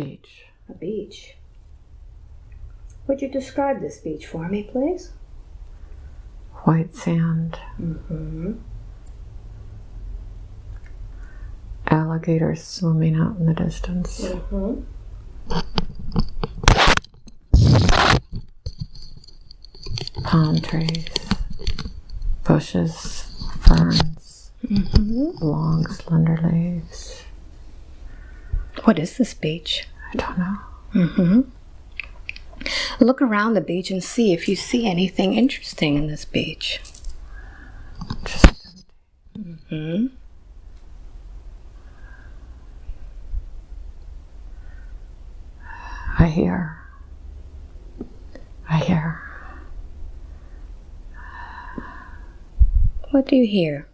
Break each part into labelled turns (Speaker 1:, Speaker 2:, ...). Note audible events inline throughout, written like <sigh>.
Speaker 1: beach.
Speaker 2: A beach. Would you describe this beach for me, please?
Speaker 1: White sand,
Speaker 2: Mm-hmm.
Speaker 1: alligators swimming out in the distance.
Speaker 2: Mm-hmm.
Speaker 1: Palm trees, bushes, ferns,
Speaker 2: Mm-hmm.
Speaker 1: long, slender leaves.
Speaker 2: What is this beach?
Speaker 1: I don't know.
Speaker 2: Mm-hmm. Look around the beach and see if you see anything interesting in this beach.
Speaker 1: Just
Speaker 2: Mm-hmm.
Speaker 1: I hear. I hear.
Speaker 2: What do you hear?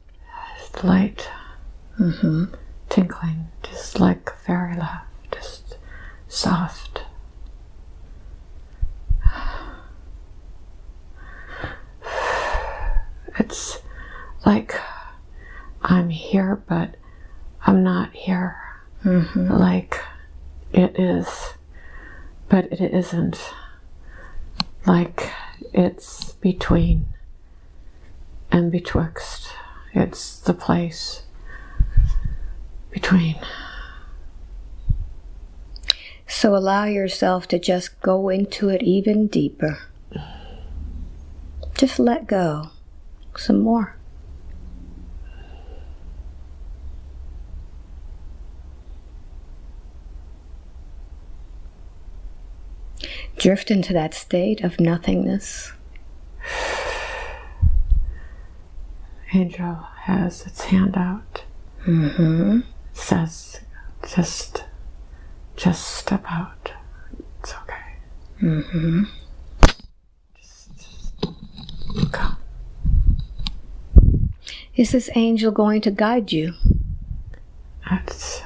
Speaker 1: Just light
Speaker 2: Mm-hmm.
Speaker 1: tinkling, like fairy laugh, just soft. It's like I'm here, but I'm not here.
Speaker 2: Mm-hmm.
Speaker 1: Like it is, but it isn't. Like it's between and betwixt. It's the place between.
Speaker 2: So allow yourself to just go into it even deeper. Just let go. Some more. Drift into that state of nothingness.
Speaker 1: Angel has its hand out,
Speaker 2: Mm-hmm.
Speaker 1: says, just, just step out. It's okay.
Speaker 2: Mm-hmm.
Speaker 1: Just, just go.
Speaker 2: Is this angel going to guide you?
Speaker 1: It's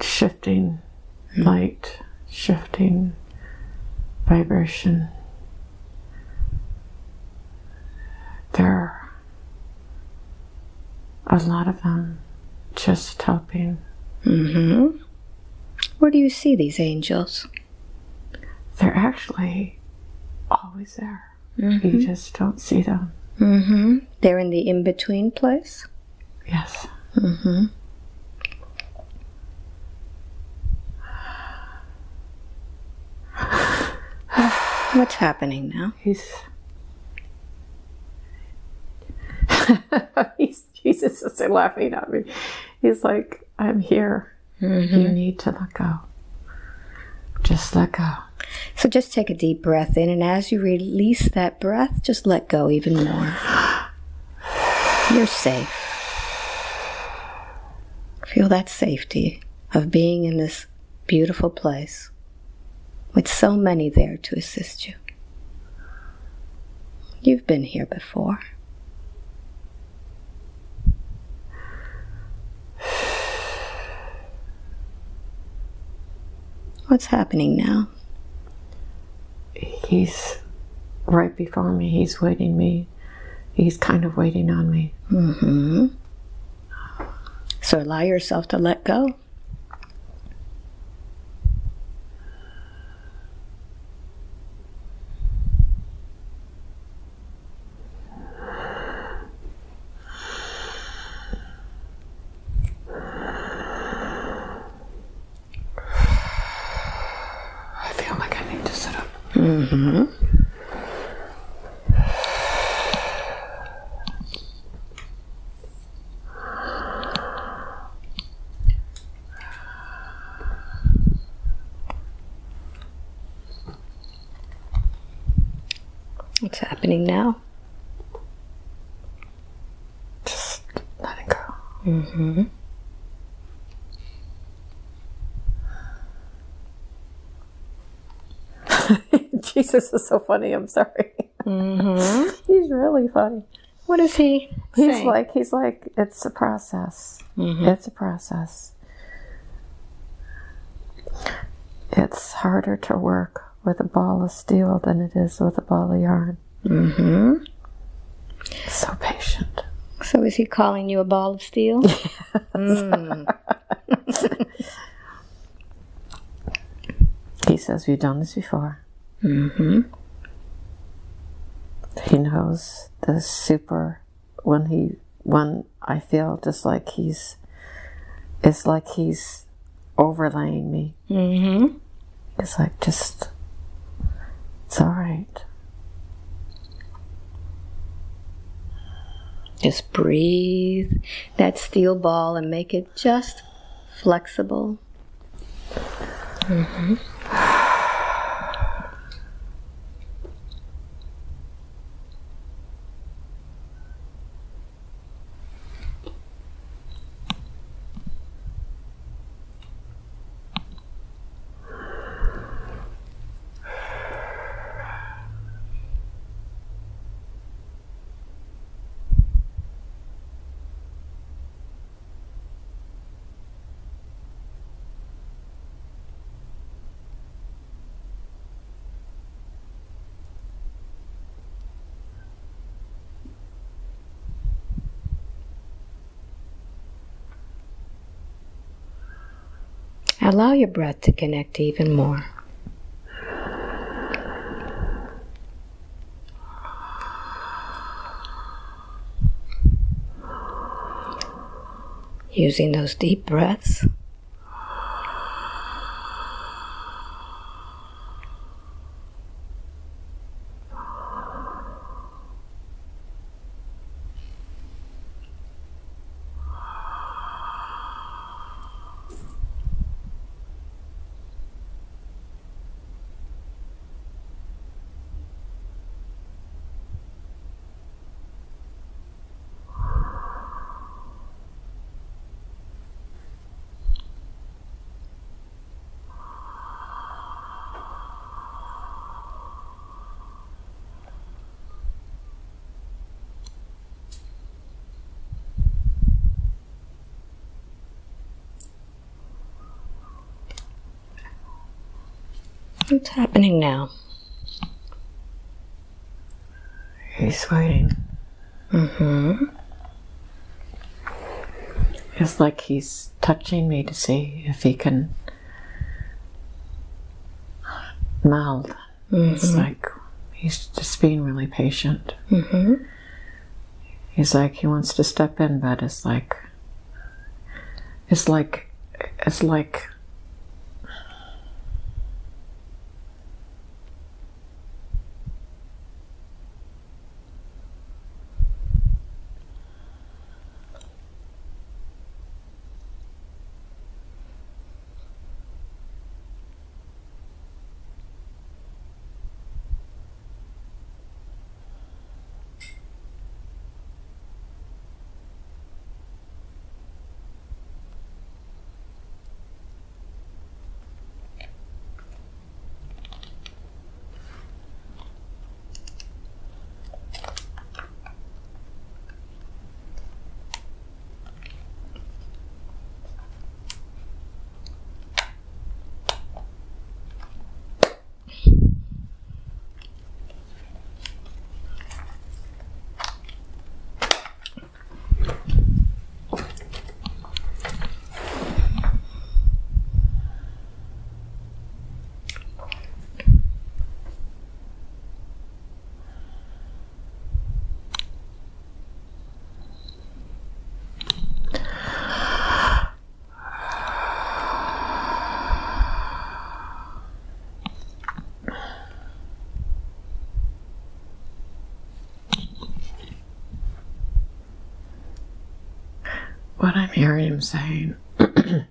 Speaker 1: shifting light, shifting vibration. There are a lot of them just helping.
Speaker 2: Mm-hmm. Where do you see these angels?
Speaker 1: They're actually always there.
Speaker 2: Mm-hmm.
Speaker 1: You just don't see them.
Speaker 2: Mm-hmm. They're in the in-between place?
Speaker 1: Yes.
Speaker 2: Mm-hmm. <sighs> What's happening now?
Speaker 1: He's. <laughs> he's Jesus is laughing at me. He's like, I'm here. You mm-hmm. need to let go. Just let go.
Speaker 2: So just take a deep breath in, and as you release that breath, just let go even more. You're safe. Feel that safety of being in this beautiful place with so many there to assist you. You've been here before. What's happening now?
Speaker 1: He's right before me. He's waiting me. He's kind of waiting on me.
Speaker 2: Mm-hmm. So allow yourself to let go.
Speaker 1: I feel like I need to sit up.
Speaker 2: Mm-hmm. What's happening now?
Speaker 1: Just letting go.
Speaker 2: Mm-hmm. <laughs>
Speaker 1: Jesus is so funny. I'm sorry.
Speaker 2: Mm-hmm. <laughs>
Speaker 1: He's really funny.
Speaker 2: What is he?
Speaker 1: He's
Speaker 2: saying?
Speaker 1: like, he's like, it's a process.
Speaker 2: Mhm.
Speaker 1: It's a process. It's harder to work with a ball of steel than it is with a ball of yarn.
Speaker 2: Mm-hmm.
Speaker 1: So.
Speaker 2: So is he calling you a ball of steel? <laughs> Mm.
Speaker 1: says we've done this before.
Speaker 2: Mm-hmm.
Speaker 1: He knows the super when he when I feel just like he's it's like he's overlaying me.
Speaker 2: Mm-hmm.
Speaker 1: It's like just it's all right.
Speaker 2: Just breathe that steel ball and make it just flexible. Mm-hmm. Allow your breath to connect even more. Using those deep breaths. What's happening now?
Speaker 1: He's waiting.
Speaker 2: Mm-hmm.
Speaker 1: It's like he's touching me to see if he can meld. It's like he's just being really patient.
Speaker 2: Mm-hmm.
Speaker 1: He's like he wants to step in, but it's like it's like it's like what I'm hearing him saying. <clears throat>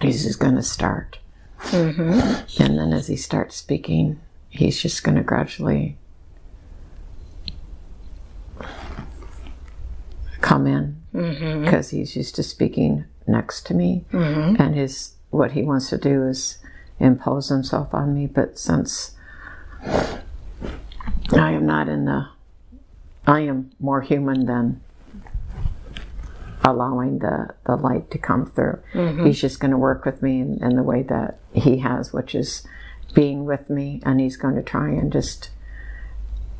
Speaker 1: he's just going to start.
Speaker 2: Mm-hmm.
Speaker 1: And then as he starts speaking, he's just going to gradually come in
Speaker 2: Mm-hmm.
Speaker 1: because he's used to speaking next to me.
Speaker 2: Mm-hmm.
Speaker 1: And his what he wants to do is impose himself on me. But since I am not in the, I am more human than allowing the, the light to come through. He's just going to work with me in, in the way that he has, which is being with me, and he's going to try and just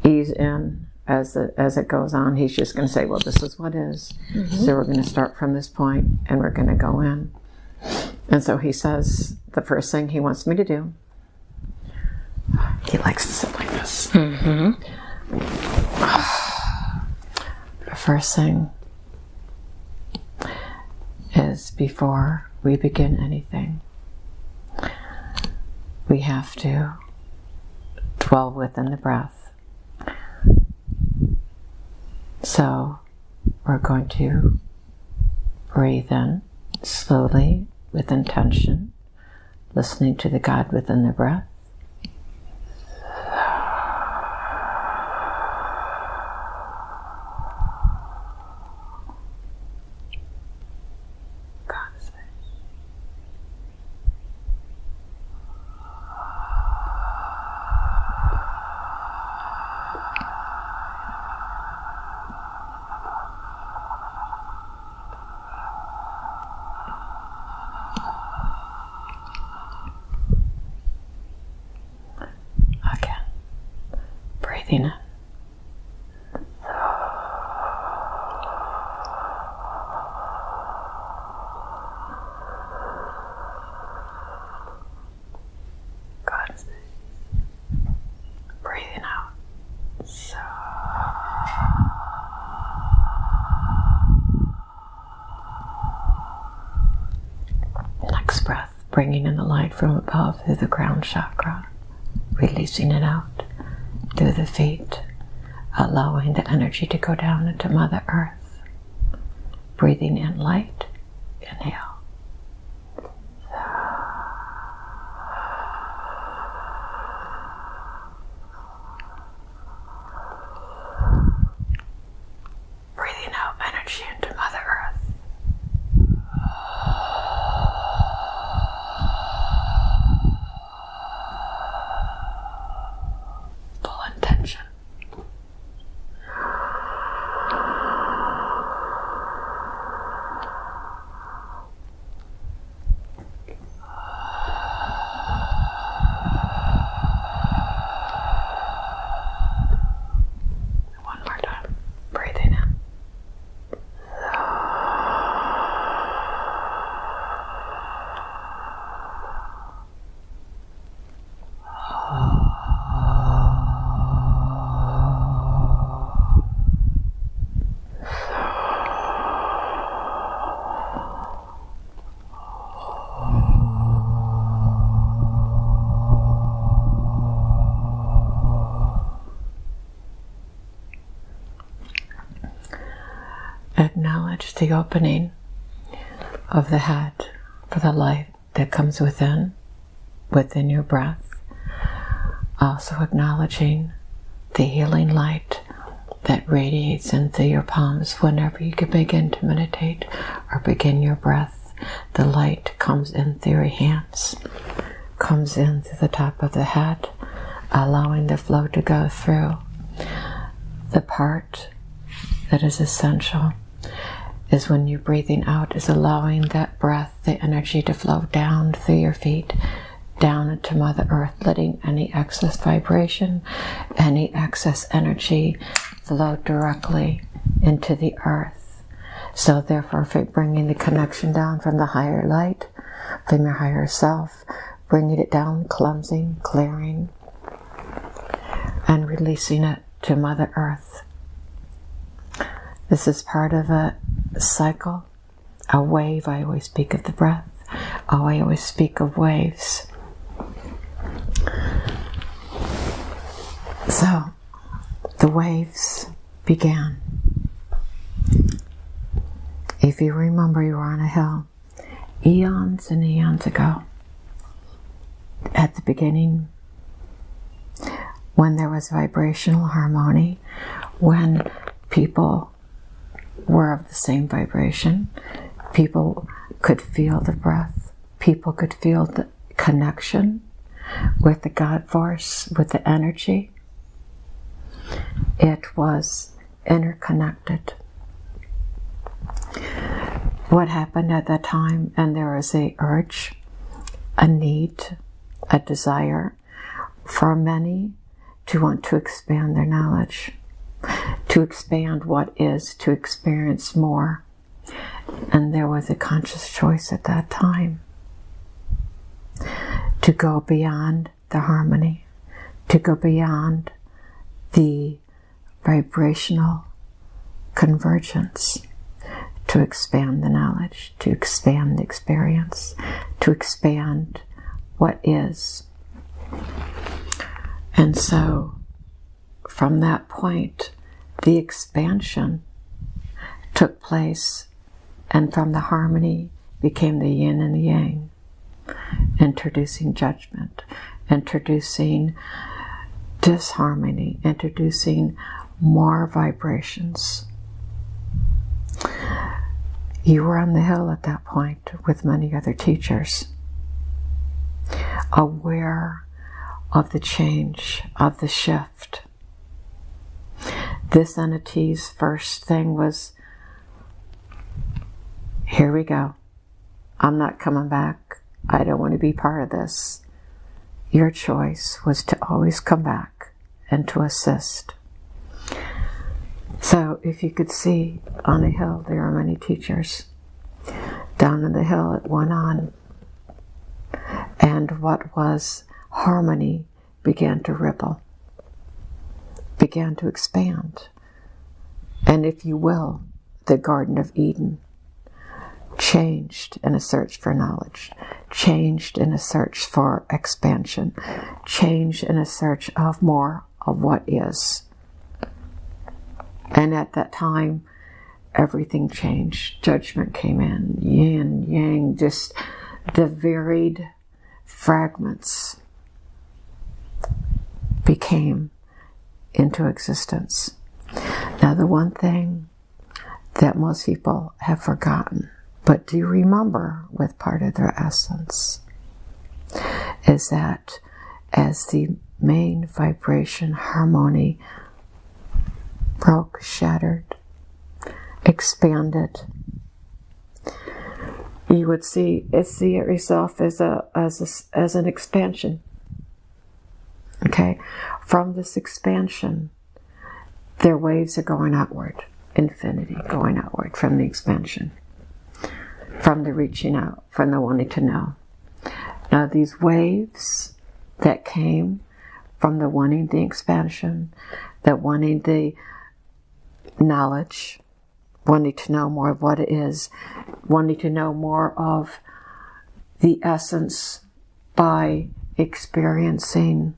Speaker 1: ease in as it, as it goes on. He's just going to say, "Well, this is what is." So we're going to start from this point, and we're going to go in. And so he says the first thing he wants me to do He likes to sit like this. Mm-hmm. <sighs> First thing is before we begin anything, we have to dwell within the breath. So we're going to breathe in slowly with intention, listening to the God within the breath. Again, breathing in. Good. Breathing out. So. Next breath, bringing in the light from above through the crown chakra, releasing it out through the feet, allowing the energy to go down into Mother Earth. Breathing in light, inhale. Breathing out energy into Mother Earth. Full intention. One more time. Breathing in. Acknowledge the opening of the head for the light that comes within, within your breath. Also acknowledging the healing light that radiates into your palms whenever you can begin to meditate or begin your breath. The light comes in through your hands, comes in through the top of the head, allowing the flow to go through. The part that is essential is when you're breathing out, is allowing that breath, the energy to flow down through your feet, down into Mother Earth, letting any excess vibration, any excess energy flow directly into the earth. So, therefore, for bringing the connection down from the higher light, from your higher self, bringing it down, cleansing, clearing, and releasing it to Mother Earth. This is part of a cycle, a wave. I always speak of the breath. Oh, I always speak of waves. So, the waves began. If you remember, you were on a hill eons and eons ago. At the beginning, when there was vibrational harmony, when people were of the same vibration. People could feel the breath. People could feel the connection with the God force, with the energy. It was interconnected. What happened at that time, and there was a urge, a need, a desire for many to want to expand their knowledge to expand what is, to experience more. And there was a conscious choice at that time to go beyond the harmony, to go beyond the vibrational convergence to expand the knowledge, to expand the experience, to expand what is. And so, from that point, the expansion took place, and from the harmony became the yin and the yang, introducing judgment, introducing disharmony, introducing more vibrations. You were on the hill at that point with many other teachers, aware of the change, of the shift. This entity's first thing was here we go. I'm not coming back. I don't want to be part of this. Your choice was to always come back and to assist. So, if you could see on a hill, there are many teachers. Down in the hill, it went on. And what was harmony began to ripple, began to expand. And if you will, the Garden of Eden changed in a search for knowledge, changed in a search for expansion, changed in a search of more of what is. And at that time, everything changed. Judgment came in, yin, yang, just the varied fragments became into existence. Now, the one thing that most people have forgotten, but do remember with part of their essence, is that as the main vibration harmony broke, shattered, expanded, you would see it see it yourself as a as a, as an expansion. Okay, from this expansion, their waves are going outward, infinity going outward from the expansion, from the reaching out, from the wanting to know. Now these waves that came from the wanting the expansion, that wanting the knowledge, wanting to know more of what it is, wanting to know more of the essence by experiencing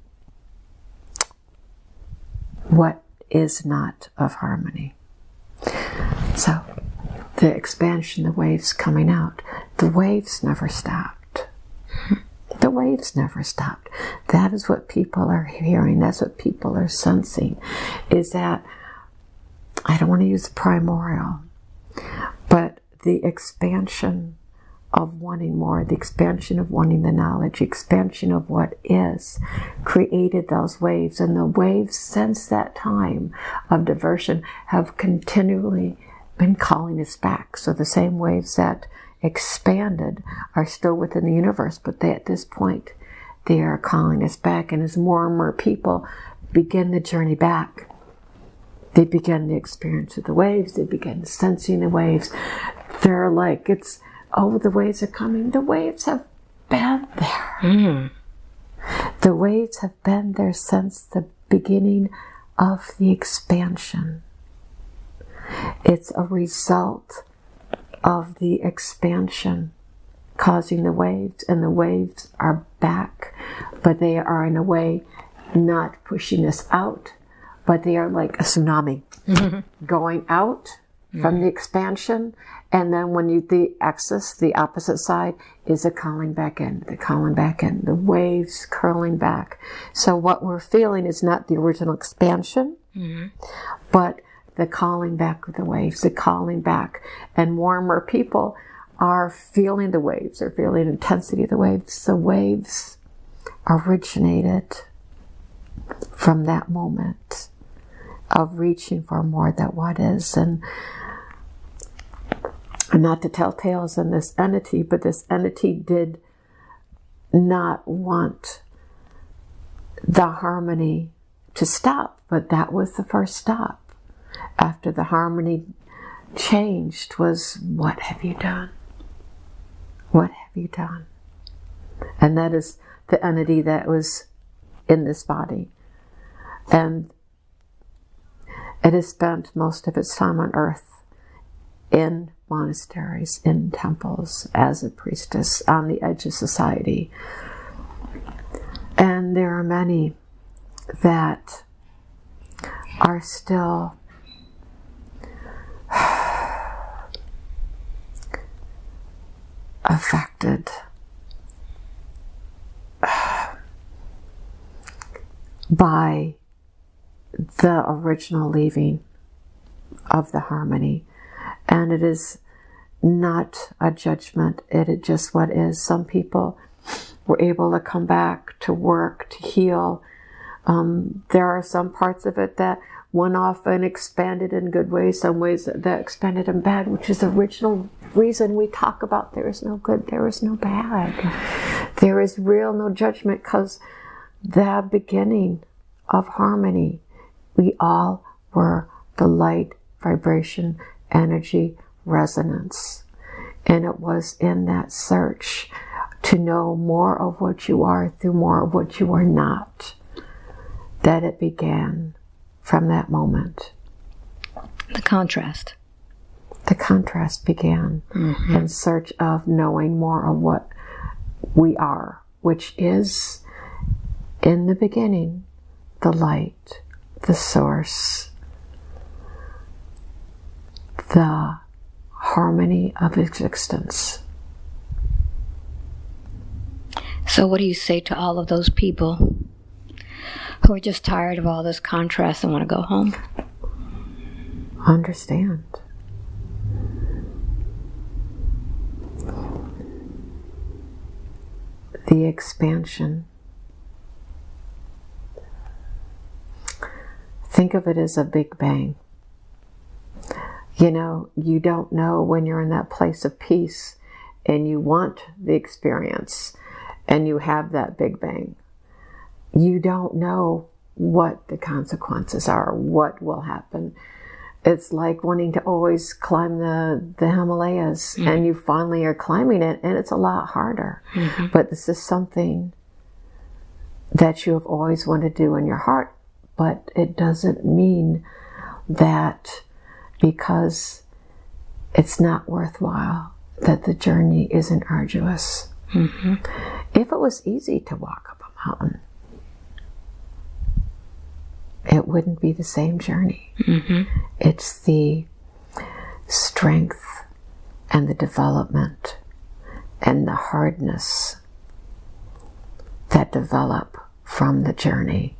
Speaker 1: what is not of harmony. So, the expansion, the waves coming out, the waves never stopped. The waves never stopped. That is what people are hearing. That's what people are sensing. Is that I don't want to use primordial, but the expansion of wanting more, the expansion of wanting the knowledge, expansion of what is, created those waves. And the waves since that time of diversion have continually been calling us back. So the same waves that expanded are still within the universe, but they, at this point, they are calling us back. And as more and more people begin the journey back, they begin the experience of the waves, they begin sensing the waves. They're like, it's, oh, the waves are coming. The waves have been there. Mm. The waves have been there since the beginning of the expansion. It's a result of the expansion causing the waves, and the waves are back, but they are in a way not pushing us out, but they are like a tsunami <laughs> going out from the expansion and then when you the axis, the opposite side is a calling back in, the calling back in, the waves curling back. So what we're feeling is not the original expansion, mm-hmm. but the calling back of the waves, the calling back. And warmer people are feeling the waves, are feeling the intensity of the waves. The waves originated from that moment of reaching for more that what is. And not to tell tales in this entity, but this entity did not want the harmony to stop, but that was the first stop. After the harmony changed was, what have you done? What have you done? And that is the entity that was in this body And it has spent most of its time on earth in monasteries, in temples, as a priestess on the edge of society. And there are many that are still <sighs> affected <sighs> by the original leaving of the harmony. And it is not a judgment, it is just what is. Some people were able to come back to work, to heal. Um, there are some parts of it that went off and expanded in good ways, some ways that expanded in bad, which is the original reason we talk about there is no good, there is no bad. There is real no judgment because the beginning of harmony, we all were the light, vibration, energy, resonance. And it was in that search to know more of what you are through more of what you are not that it began from that moment.
Speaker 2: The contrast.
Speaker 1: The contrast began mm-hmm. in search of knowing more of what we are, which is in the beginning the light, the source, the harmony of existence.
Speaker 2: So, what do you say to all of those people who are just tired of all this contrast and want to go home?
Speaker 1: Understand. The expansion. Think of it as a big bang. You know, you don't know when you're in that place of peace and you want the experience and you have that big bang. You don't know what the consequences are, what will happen. It's like wanting to always climb the, the Himalayas mm-hmm. and you finally are climbing it and it's a lot harder. Mm-hmm. But this is something that you have always wanted to do in your heart, but it doesn't mean that because it's not worthwhile, that the journey isn't arduous. Mm-hmm. If it was easy to walk up a mountain, it wouldn't be the same journey. Mm-hmm. It's the strength and the development and the hardness that develop from the journey.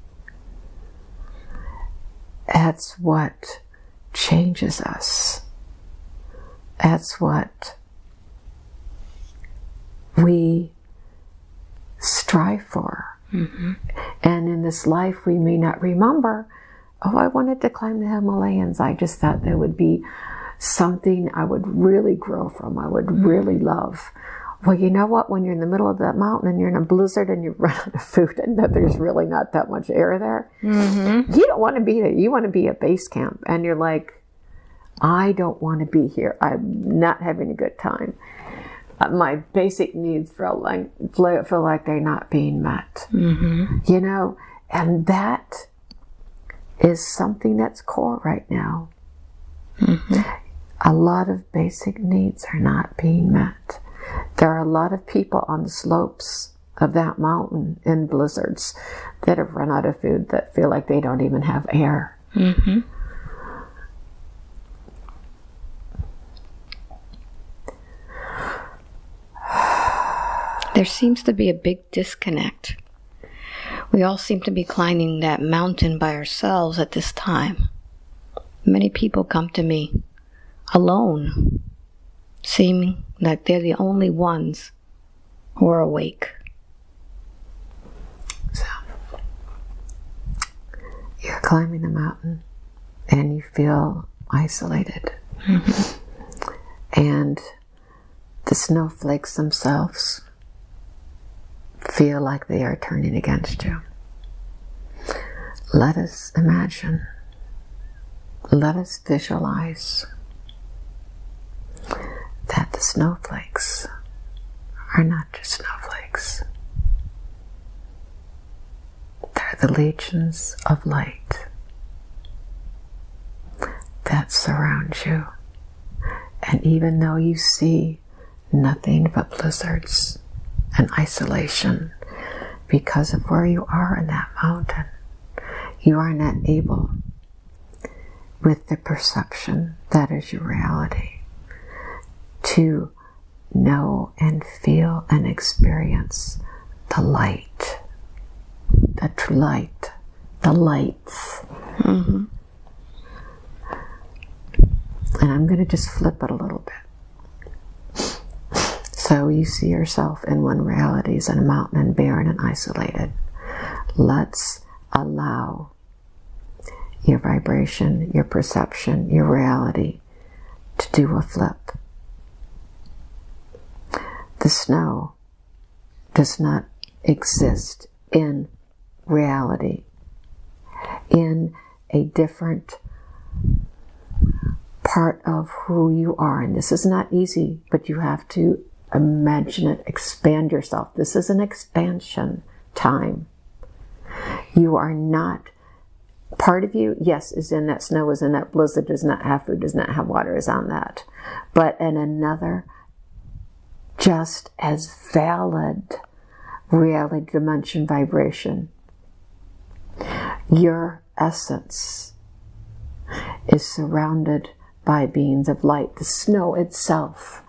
Speaker 1: That's what changes us. That's what we strive for. Mm-hmm. And in this life, we may not remember, oh, I wanted to climb the Himalayas. I just thought there would be something I would really grow from, I would mm-hmm. really love. Well, you know what? When you're in the middle of that mountain and you're in a blizzard and you <laughs> run out of food and there's really not that much air there, mm-hmm. you don't want to be there. You want to be at base camp. And you're like, I don't want to be here. I'm not having a good time. Uh, my basic needs feel like, feel like they're not being met. Mm-hmm. You know, and that is something that's core right now. Mm-hmm. A lot of basic needs are not being met. There are a lot of people on the slopes of that mountain in blizzards that have run out of food that feel like they don't even have air. Mm-hmm.
Speaker 2: There seems to be a big disconnect. We all seem to be climbing that mountain by ourselves at this time. Many people come to me alone, seeming like they're the only ones who are awake.
Speaker 1: So, you're climbing a mountain and you feel isolated. Mm-hmm. And the snowflakes themselves feel like they are turning against you. Let us imagine, let us visualize that the snowflakes are not just snowflakes. They're the legions of light that surround you. And even though you see nothing but blizzards and isolation because of where you are in that mountain, you are not able, with the perception that is your reality, to know and feel and experience the light, the true light, the lights. Mm-hmm. And I'm going to just flip it a little bit. So you see yourself in one reality as a mountain and barren and isolated. Let's allow your vibration, your perception, your reality to do a flip. The snow does not exist in reality, in a different part of who you are. And this is not easy, but you have to imagine it, expand yourself. This is an expansion time. You are not part of you, yes, is in that snow, is in that blizzard, does not have food, does not have water, is on that. But in another, just as valid reality dimension vibration, your essence is surrounded by beings of light. The snow itself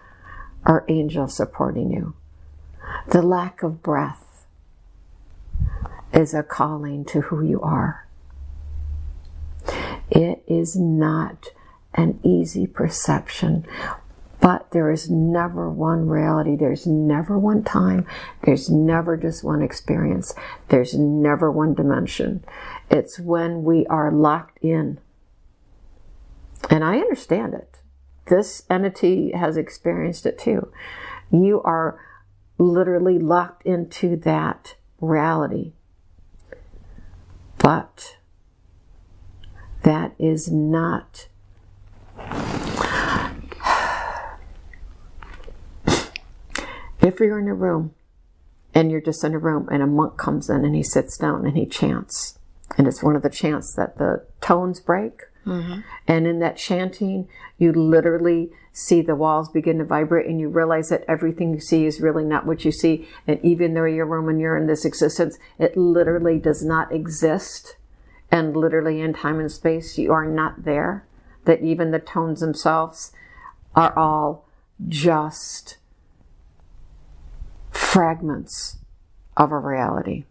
Speaker 1: are angels supporting you. The lack of breath is a calling to who you are. It is not an easy perception, but there is never one reality. There's never one time. There's never just one experience. There's never one dimension. It's when we are locked in. And I understand it. This entity has experienced it too. You are literally locked into that reality. But that is not if you're in a room and you're just in a room and a monk comes in and he sits down and he chants and it's one of the chants that the tones break mm-hmm. and in that chanting you literally see the walls begin to vibrate and you realize that everything you see is really not what you see. And even though you're room and you're in this existence it literally does not exist. And literally in time and space you are not there, that even the tones themselves are all just fragments of a reality.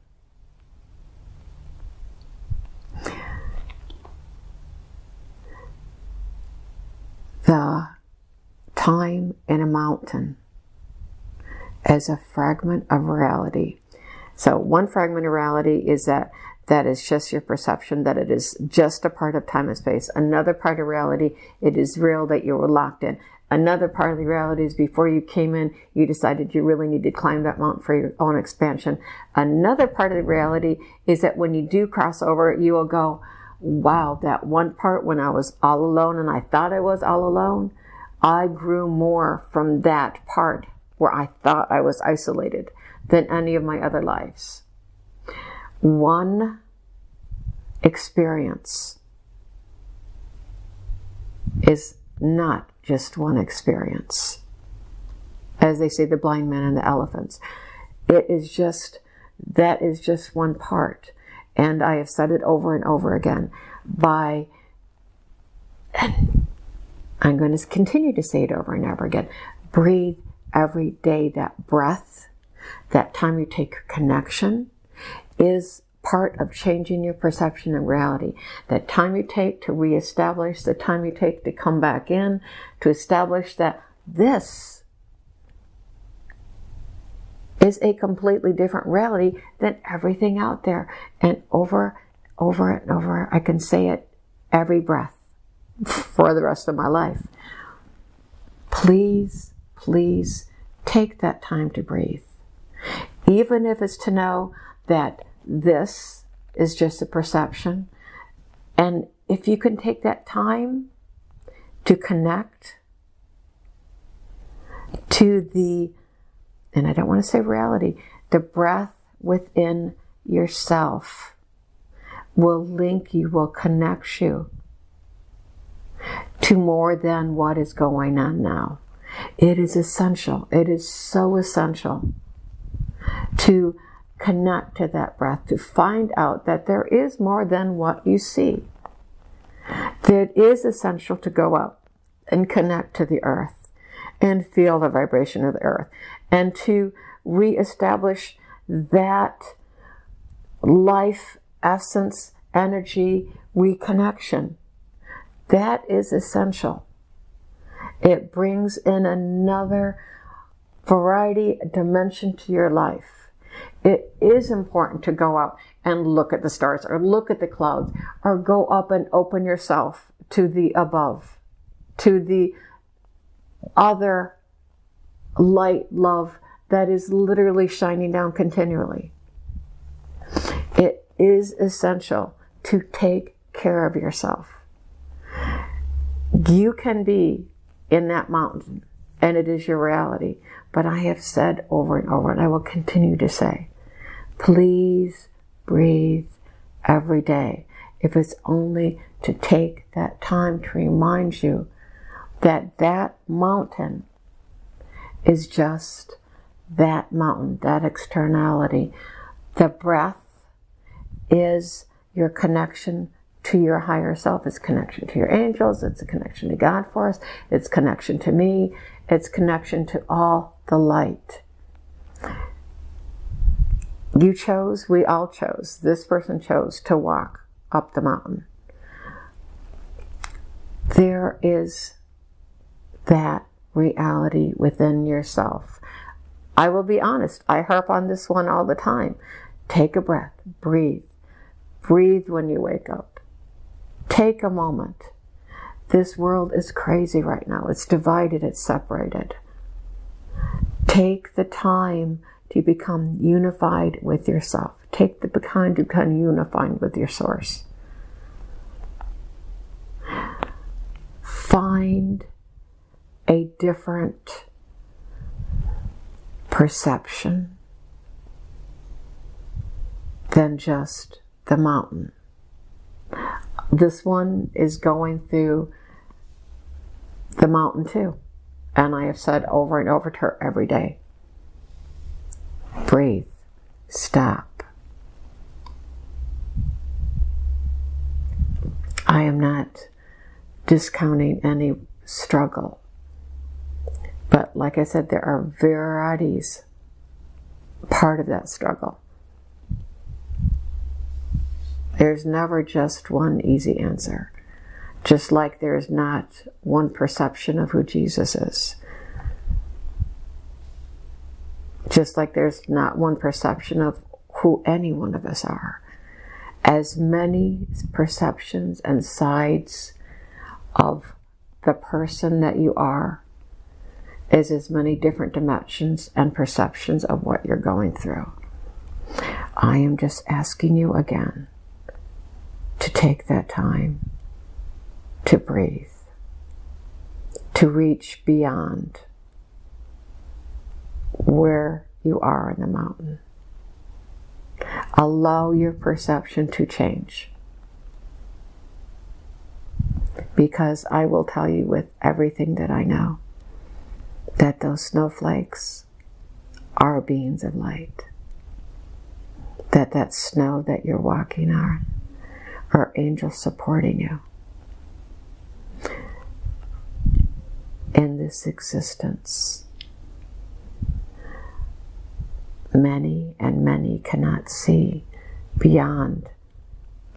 Speaker 1: The time in a mountain as a fragment of reality. So, one fragment of reality is that that is just your perception that it is just a part of time and space. Another part of reality, it is real that you were locked in. Another part of the reality is before you came in, you decided you really need to climb that mountain for your own expansion. Another part of the reality is that when you do cross over, you will go, wow, that one part when I was all alone and I thought I was all alone, I grew more from that part where I thought I was isolated than any of my other lives one experience is not just one experience. As they say, the blind man and the elephants. It is just, that is just one part. And I have said it over and over again by, and I'm going to continue to say it over and over again. Breathe every day that breath, that time you take connection, is part of changing your perception of reality. That time you take to reestablish, the time you take to come back in, to establish that this is a completely different reality than everything out there. And over, over and over, I can say it every breath for the rest of my life. Please, please take that time to breathe. Even if it's to know that this is just a perception. And if you can take that time to connect to the, and I don't want to say reality, the breath within yourself will link you, will connect you to more than what is going on now. It is essential. It is so essential to connect to that breath, to find out that there is more than what you see. It is essential to go up and connect to the earth and feel the vibration of the earth and to reestablish that life essence energy reconnection. That is essential. It brings in another variety, dimension to your life. It is important to go out and look at the stars or look at the clouds or go up and open yourself to the above, to the other light, love that is literally shining down continually. It is essential to take care of yourself. You can be in that mountain, and it is your reality. But I have said over and over, and I will continue to say, please breathe every day. If it's only to take that time to remind you that that mountain is just that mountain, that externality. The breath is your connection to your higher self. It's connection to your angels. It's a connection to God for us. It's connection to me. It's connection to all the light. You chose, we all chose, this person chose to walk up the mountain. There is that reality within yourself. I will be honest, I harp on this one all the time. Take a breath, breathe. Breathe when you wake up. Take a moment. This world is crazy right now. It's divided, it's separated. Take the time to become unified with yourself. Take the time to become unified with your source. Find a different perception than just the mountain. This one is going through the mountain too. And I have said over and over to her every day breathe, stop. I am not discounting any struggle but like I said, there are varieties part of that struggle. There's never just one easy answer. Just like there's not one perception of who Jesus is. Just like there's not one perception of who any one of us are. As many perceptions and sides of the person that you are is as many different dimensions and perceptions of what you're going through. I am just asking you again to take that time to breathe, to reach beyond where you are in the mountain. Allow your perception to change. Because I will tell you with everything that I know that those snowflakes are beings of light. That that snow that you're walking on are angels supporting you in this existence. Many and many cannot see beyond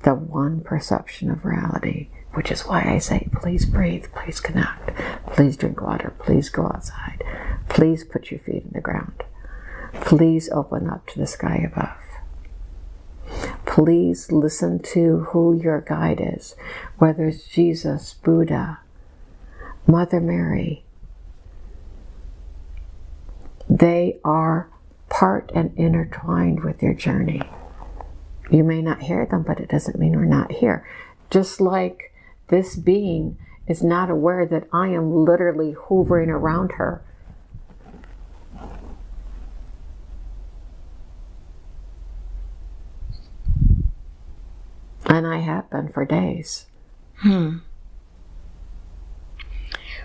Speaker 1: the one perception of reality which is why I say, please breathe, please connect, please drink water, please go outside, please put your feet in the ground, please open up to the sky above. Please listen to who your guide is, whether it's Jesus, Buddha, Mother Mary. They are part and intertwined with your journey. You may not hear them, but it doesn't mean we're not here. Just like this being is not aware that I am literally hovering around her. And I have been for days.
Speaker 2: Hmm.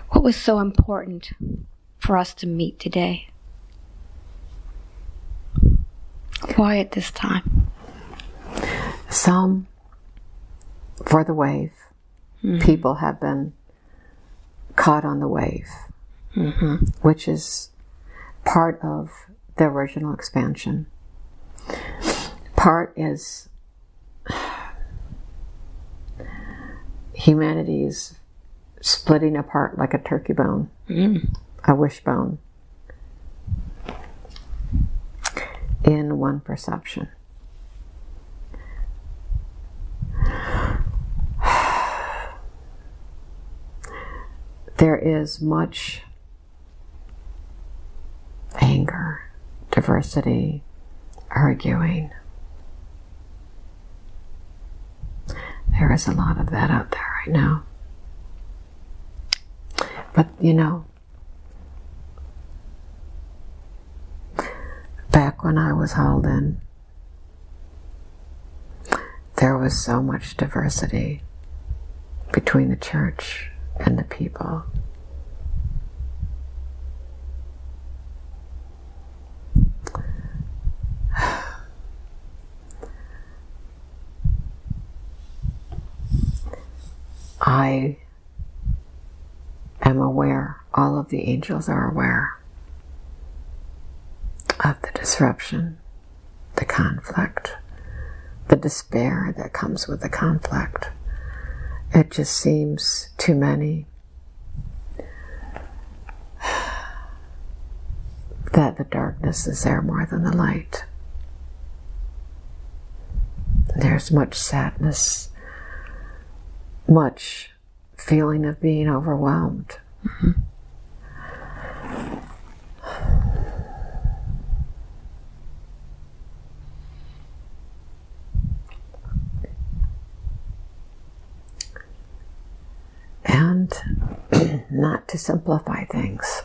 Speaker 2: What was so important for us to meet today? At this time?
Speaker 1: Some for the wave. Mm-hmm. People have been caught on the wave, mm-hmm. which is part of the original expansion. Part is humanity is splitting apart like a turkey bone, mm. a wishbone, in one perception. <sighs> There is much anger, diversity, arguing. There is a lot of that out there right now. But you know, back when I was hauled in, there was so much diversity between the church and the people. <sighs> I am aware, all of the angels are aware of the disruption, the conflict, the despair that comes with the conflict. It just seems too many <sighs> that the darkness is there more than the light. There's much sadness, much feeling of being overwhelmed. Mm-hmm. And not to simplify things.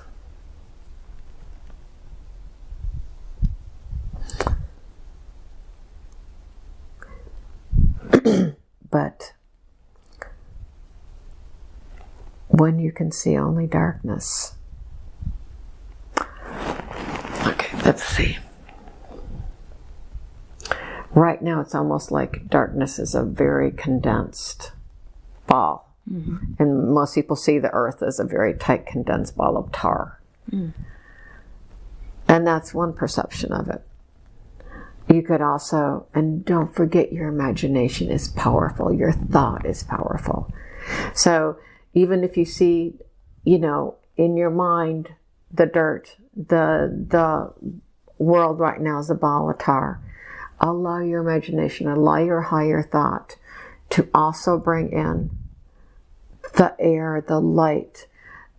Speaker 1: <clears throat> but when you can see only darkness. Okay, let's see. Right now, it's almost like darkness is a very condensed ball. Mm-hmm. And most people see the earth as a very tight, condensed ball of tar. Mm. And that's one perception of it. You could also, and don't forget your imagination is powerful, your thought is powerful. So even if you see, you know, in your mind, the dirt, the, the world right now is a ball of tar, allow your imagination, allow your higher thought to also bring in the air, the light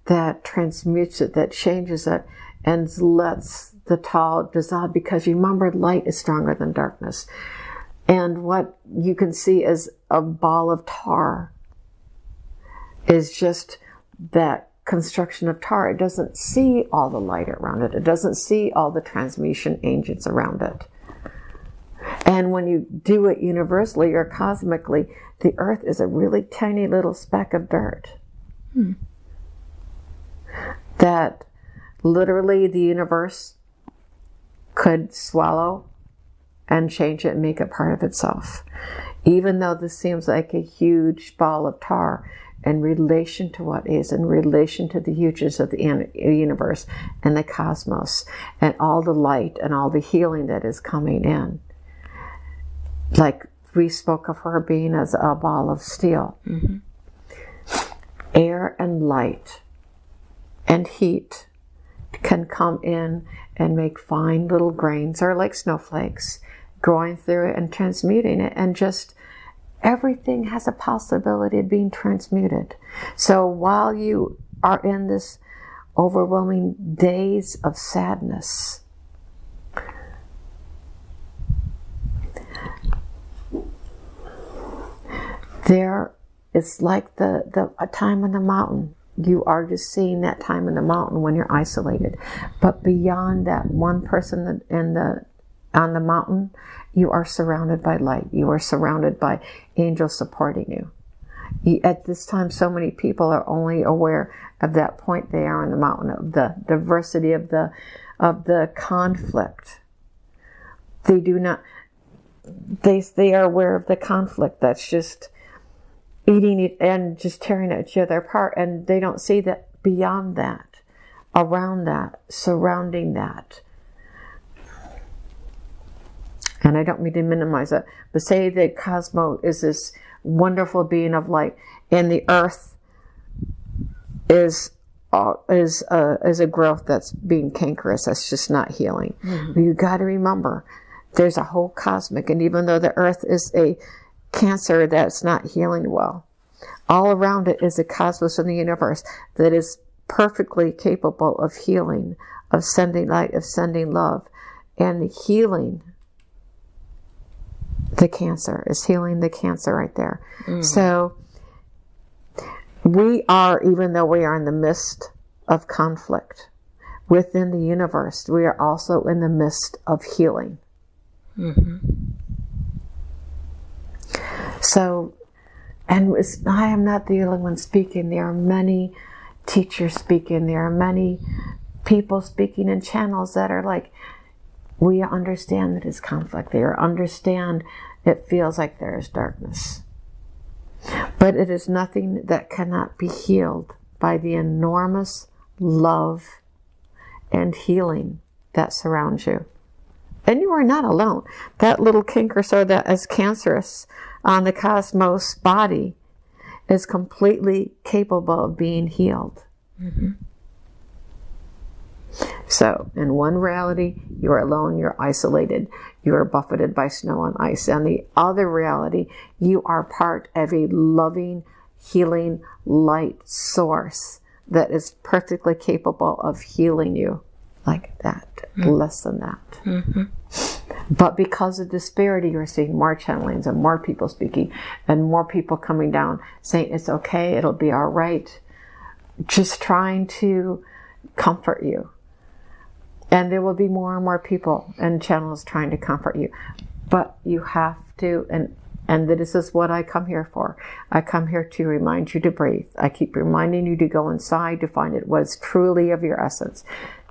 Speaker 1: that transmutes it, that changes it, and lets the tall dissolve because remember light is stronger than darkness. And what you can see is a ball of tar is just that construction of tar. It doesn't see all the light around it. It doesn't see all the transmutation agents around it. And when you do it universally or cosmically, the earth is a really tiny little speck of dirt. Hmm. That literally the universe could swallow and change it and make it part of itself. Even though this seems like a huge ball of tar, in relation to what is, in relation to the hugeness of the universe and the cosmos, and all the light and all the healing that is coming in. Like we spoke of her being as a ball of steel. Mm-hmm. Air and light and heat can come in and make fine little grains or like snowflakes growing through it and transmuting it and just everything has a possibility of being transmuted. So while you are in this overwhelming days of sadness, there is like the, the a time in the mountain. You are just seeing that time in the mountain when you're isolated. But beyond that one person in the on the mountain, you are surrounded by light. You are surrounded by angels supporting you. you. At this time, so many people are only aware of that point they are on the mountain, of the diversity of the of the conflict. They do not. They they are aware of the conflict. That's just eating it and just tearing each other apart, and they don't see that beyond that, around that, surrounding that and I don't mean to minimize it, but say that Cosmo is this wonderful being of light, and the earth is uh, is a, is a growth that's being cankerous. That's just not healing. Mm-hmm. You got to remember, there's a whole cosmic, and even though the earth is a cancer that's not healing well, all around it is a cosmos in the universe that is perfectly capable of healing, of sending light, of sending love, and healing the cancer, is healing the cancer right there. Mm. So we are, even though we are in the midst of conflict within the universe, we are also in the midst of healing. Mm-hmm. So, and I am not the only one speaking. There are many teachers speaking. There are many people speaking in channels that are like, we understand that it's conflict there, understand it feels like there is darkness. But it is nothing that cannot be healed by the enormous love and healing that surrounds you. And you are not alone. That little kink or so that is cancerous on the cosmos body is completely capable of being healed. Mm-hmm. So, in one reality, you're alone, you're isolated, you are buffeted by snow and ice. And the other reality, you are part of a loving, healing light source that is perfectly capable of healing you like that, mm-hmm. less than that. Mm-hmm. But because of disparity, you're seeing more channelings and more people speaking and more people coming down saying it's okay, it'll be all right. Just trying to comfort you and there will be more and more people and channels trying to comfort you. But you have to, and and this is what I come here for. I come here to remind you to breathe. I keep reminding you to go inside to find it was truly of your essence,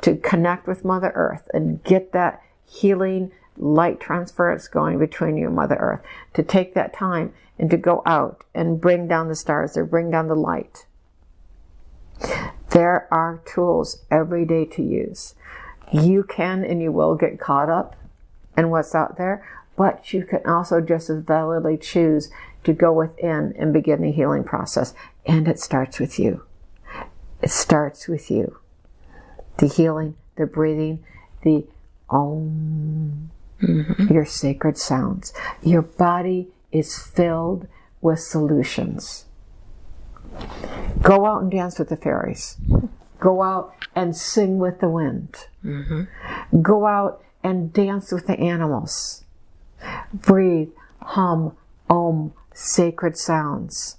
Speaker 1: to connect with Mother Earth and get that healing light transference going between you and Mother Earth. To take that time and to go out and bring down the stars or bring down the light. There are tools every day to use you can and you will get caught up in what's out there, but you can also just as validly choose to go within and begin the healing process. And it starts with you. It starts with you. The healing, the breathing, the om, mm-hmm. your sacred sounds. Your body is filled with solutions. Go out and dance with the fairies. Go out and sing with the wind. Mm-hmm. Go out and dance with the animals. Breathe, hum, om, sacred sounds.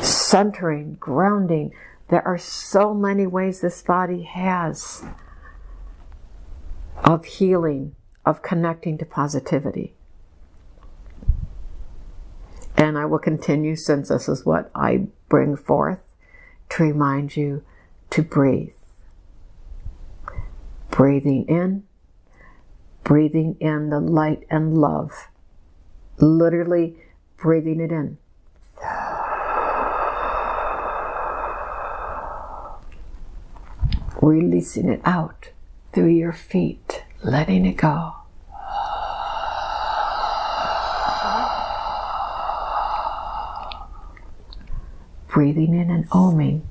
Speaker 1: Centering, grounding. There are so many ways this body has of healing, of connecting to positivity. And I will continue since this is what I bring forth to remind you to breathe. Breathing in, breathing in the light and love. Literally breathing it in. Releasing it out through your feet, letting it go. breathing in and oming.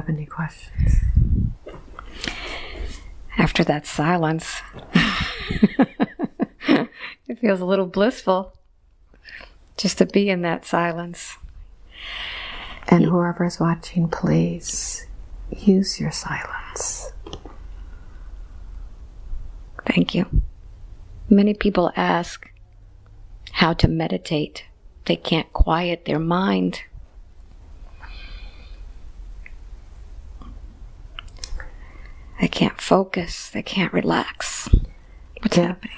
Speaker 1: Have any questions?
Speaker 2: After that silence, <laughs> it feels a little blissful just to be in that silence.
Speaker 1: And whoever is watching, please use your silence.
Speaker 2: Thank you. Many people ask how to meditate. They can't quiet their mind. They can't focus. They can't relax. What's
Speaker 1: Yeah.
Speaker 2: happening?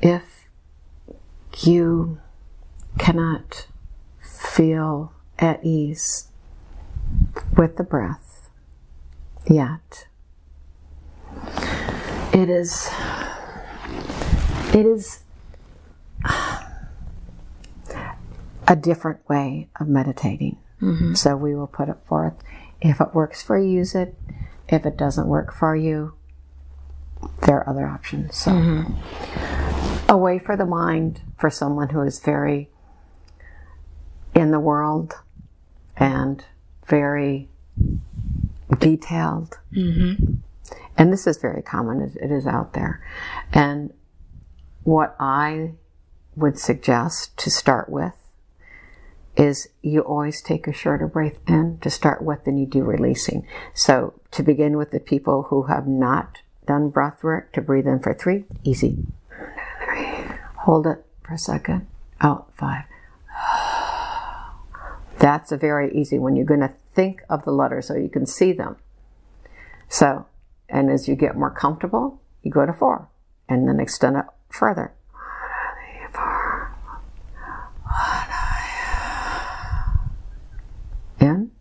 Speaker 1: If you cannot feel at ease with the breath yet, it is it is a different way of meditating. Mm-hmm. So we will put it forth. If it works for you, use it. If it doesn't work for you, there are other options. So mm-hmm. a way for the mind for someone who is very in the world and very detailed. Mm-hmm. And this is very common, it- it is out there. And what I would suggest to start with is you always take a shorter breath in to start with than you do releasing. So to begin with the people who have not done breath work, to breathe in for three, easy. Hold it for a second. Out five. That's a very easy one. You're going to think of the letters so you can see them. So, and as you get more comfortable, you go to four and then extend it further. In.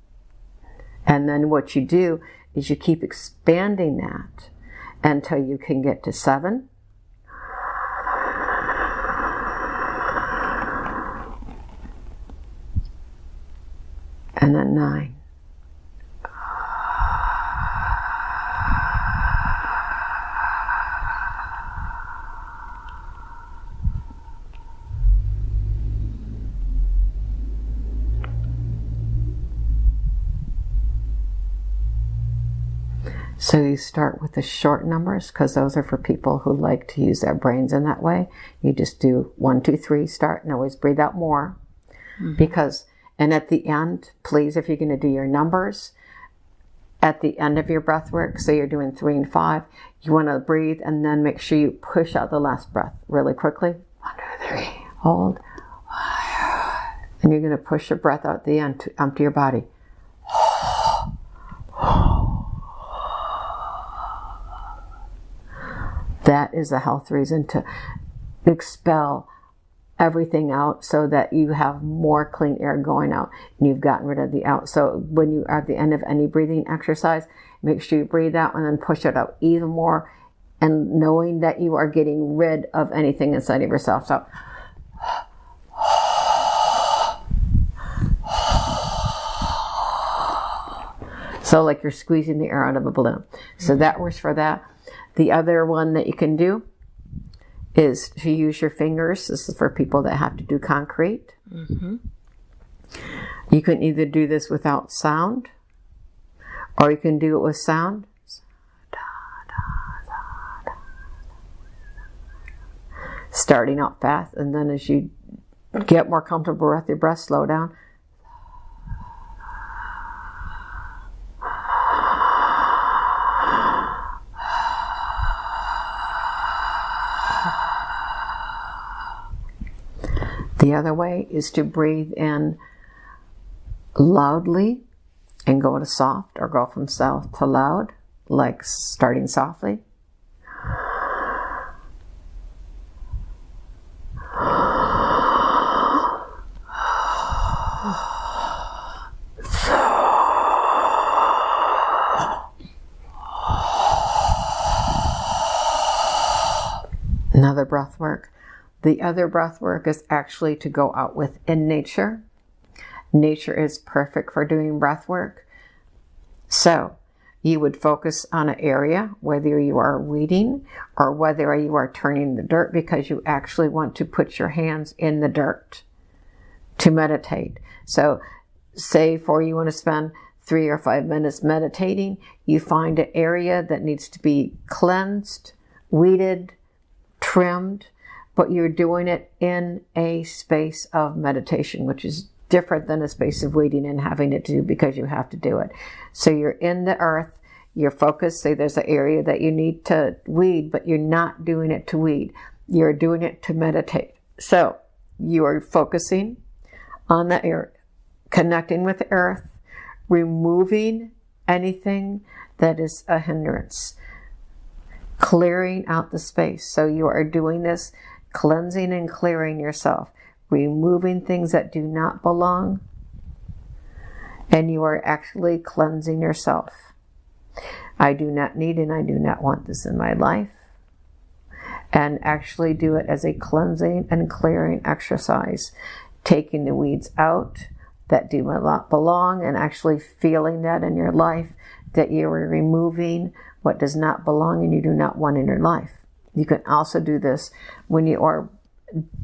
Speaker 1: And then what you do is you keep expanding that until you can get to seven. And then nine. So you start with the short numbers because those are for people who like to use their brains in that way. You just do one, two, three, start, and always breathe out more. Mm-hmm. Because, and at the end, please, if you're going to do your numbers, at the end of your breath work, so you're doing three and five, you want to breathe and then make sure you push out the last breath really quickly. One, two, three, hold. And you're going to push your breath out at the end to empty your body. That is a health reason to expel everything out so that you have more clean air going out and you've gotten rid of the out. So when you are at the end of any breathing exercise, make sure you breathe out and then push it out even more and knowing that you are getting rid of anything inside of yourself. So So like you're squeezing the air out of a balloon. So that works for that. The other one that you can do is to use your fingers. This is for people that have to do concrete. Mm-hmm. You can either do this without sound, or you can do it with sound. Starting out fast, and then as you get more comfortable with your breath, slow down. The other way is to breathe in loudly and go to soft or go from soft to loud, like starting softly. Another breath work. The other breath work is actually to go out within nature. Nature is perfect for doing breath work. So you would focus on an area, whether you are weeding or whether you are turning the dirt, because you actually want to put your hands in the dirt to meditate. So say for you want to spend three or five minutes meditating, you find an area that needs to be cleansed, weeded, trimmed, but you're doing it in a space of meditation, which is different than a space of weeding and having it do because you have to do it. So you're in the earth, you're focused, say there's an area that you need to weed, but you're not doing it to weed. You're doing it to meditate. So you are focusing on the earth, connecting with the earth, removing anything that is a hindrance, clearing out the space. So you are doing this, cleansing and clearing yourself, removing things that do not belong, and you are actually cleansing yourself. I do not need and I do not want this in my life. And actually do it as a cleansing and clearing exercise, taking the weeds out that do not belong and actually feeling that in your life that you are removing what does not belong and you do not want in your life. You can also do this when you are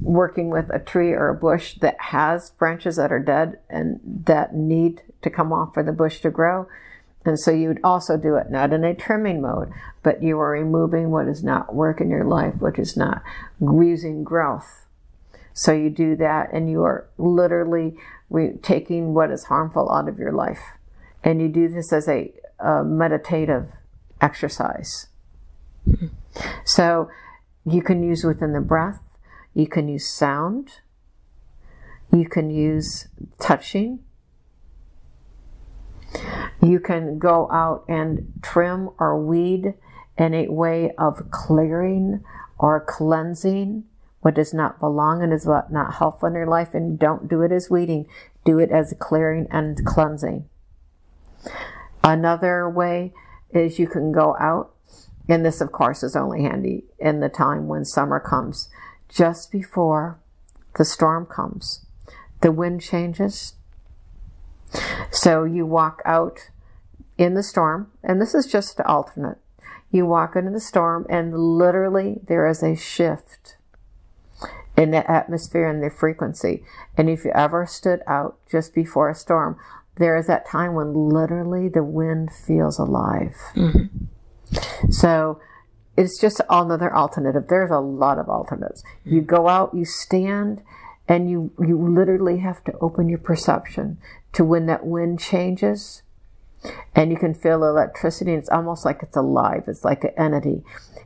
Speaker 1: working with a tree or a bush that has branches that are dead and that need to come off for the bush to grow. And so you would also do it not in a trimming mode, but you are removing what is not work in your life, which is not using growth. So you do that and you are literally re- taking what is harmful out of your life. And you do this as a, a meditative exercise. So you can use within the breath, you can use sound, you can use touching. You can go out and trim or weed in a way of clearing or cleansing what does not belong and is not helpful in your life, and don't do it as weeding. Do it as clearing and cleansing. Another way is you can go out, and this, of course, is only handy in the time when summer comes, just before the storm comes. The wind changes. So you walk out in the storm, and this is just alternate. You walk into the storm, and literally there is a shift in the atmosphere and the frequency. And if you ever stood out just before a storm, there is that time when literally the wind feels alive. Mm-hmm. So it's just another alternative. There's a lot of alternatives. You hmm. go out, you stand, and you, you literally have to open your perception to when that wind changes and you can feel electricity. It's almost like it's alive. It's like an entity.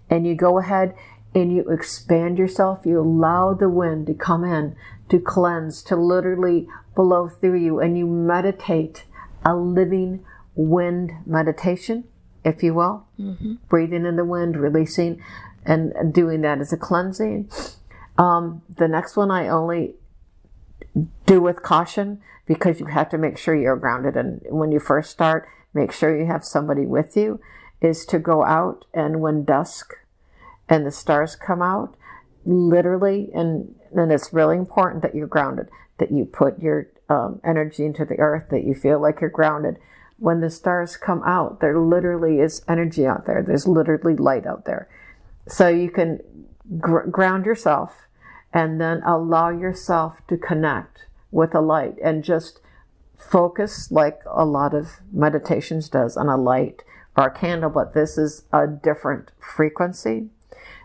Speaker 1: And you go ahead and you expand yourself, you allow the wind to come in, to cleanse, to literally blow through you, and you meditate a living wind meditation, if you will. Mm-hmm. Breathing in the wind, releasing, and doing that as a cleansing. Um, the next one I only do with caution because you have to make sure you're grounded. And when you first start, make sure you have somebody with you, is to go out and when dusk and the stars come out, literally, and then it's really important that you're grounded, that you put your um, energy into the earth, that you feel like you're grounded. When the stars come out, there literally is energy out there. There's literally light out there. So you can gr- ground yourself and then allow yourself to connect with the light and just focus like a lot of meditations does on a light or a candle, but this is a different frequency.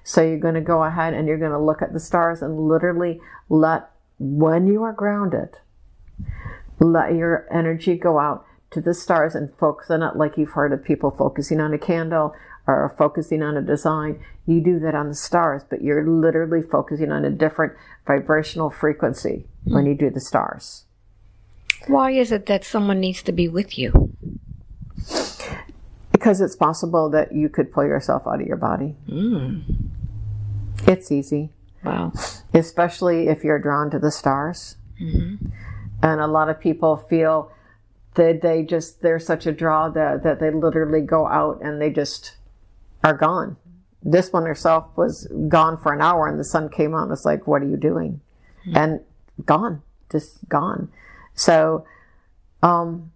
Speaker 1: So you're going to go ahead and you're going to look at the stars and literally let, when you are grounded, let your energy go out to the stars and focus on it like you've heard of people focusing on a candle or focusing on a design. You do that on the stars, but you're literally focusing on a different vibrational frequency mm-hmm. when you do the stars.
Speaker 2: Why is it that someone needs to be with you?
Speaker 1: Because it's possible that you could pull yourself out of your body. Mm. It's easy.
Speaker 2: Wow.
Speaker 1: Especially if you're drawn to the stars. Mm-hmm. And a lot of people feel that they just, they're such a draw that, that they literally go out and they just are gone. This one herself was gone for an hour and the sun came out and it's like, what are you doing? Mm-hmm. And gone, just gone. So, um,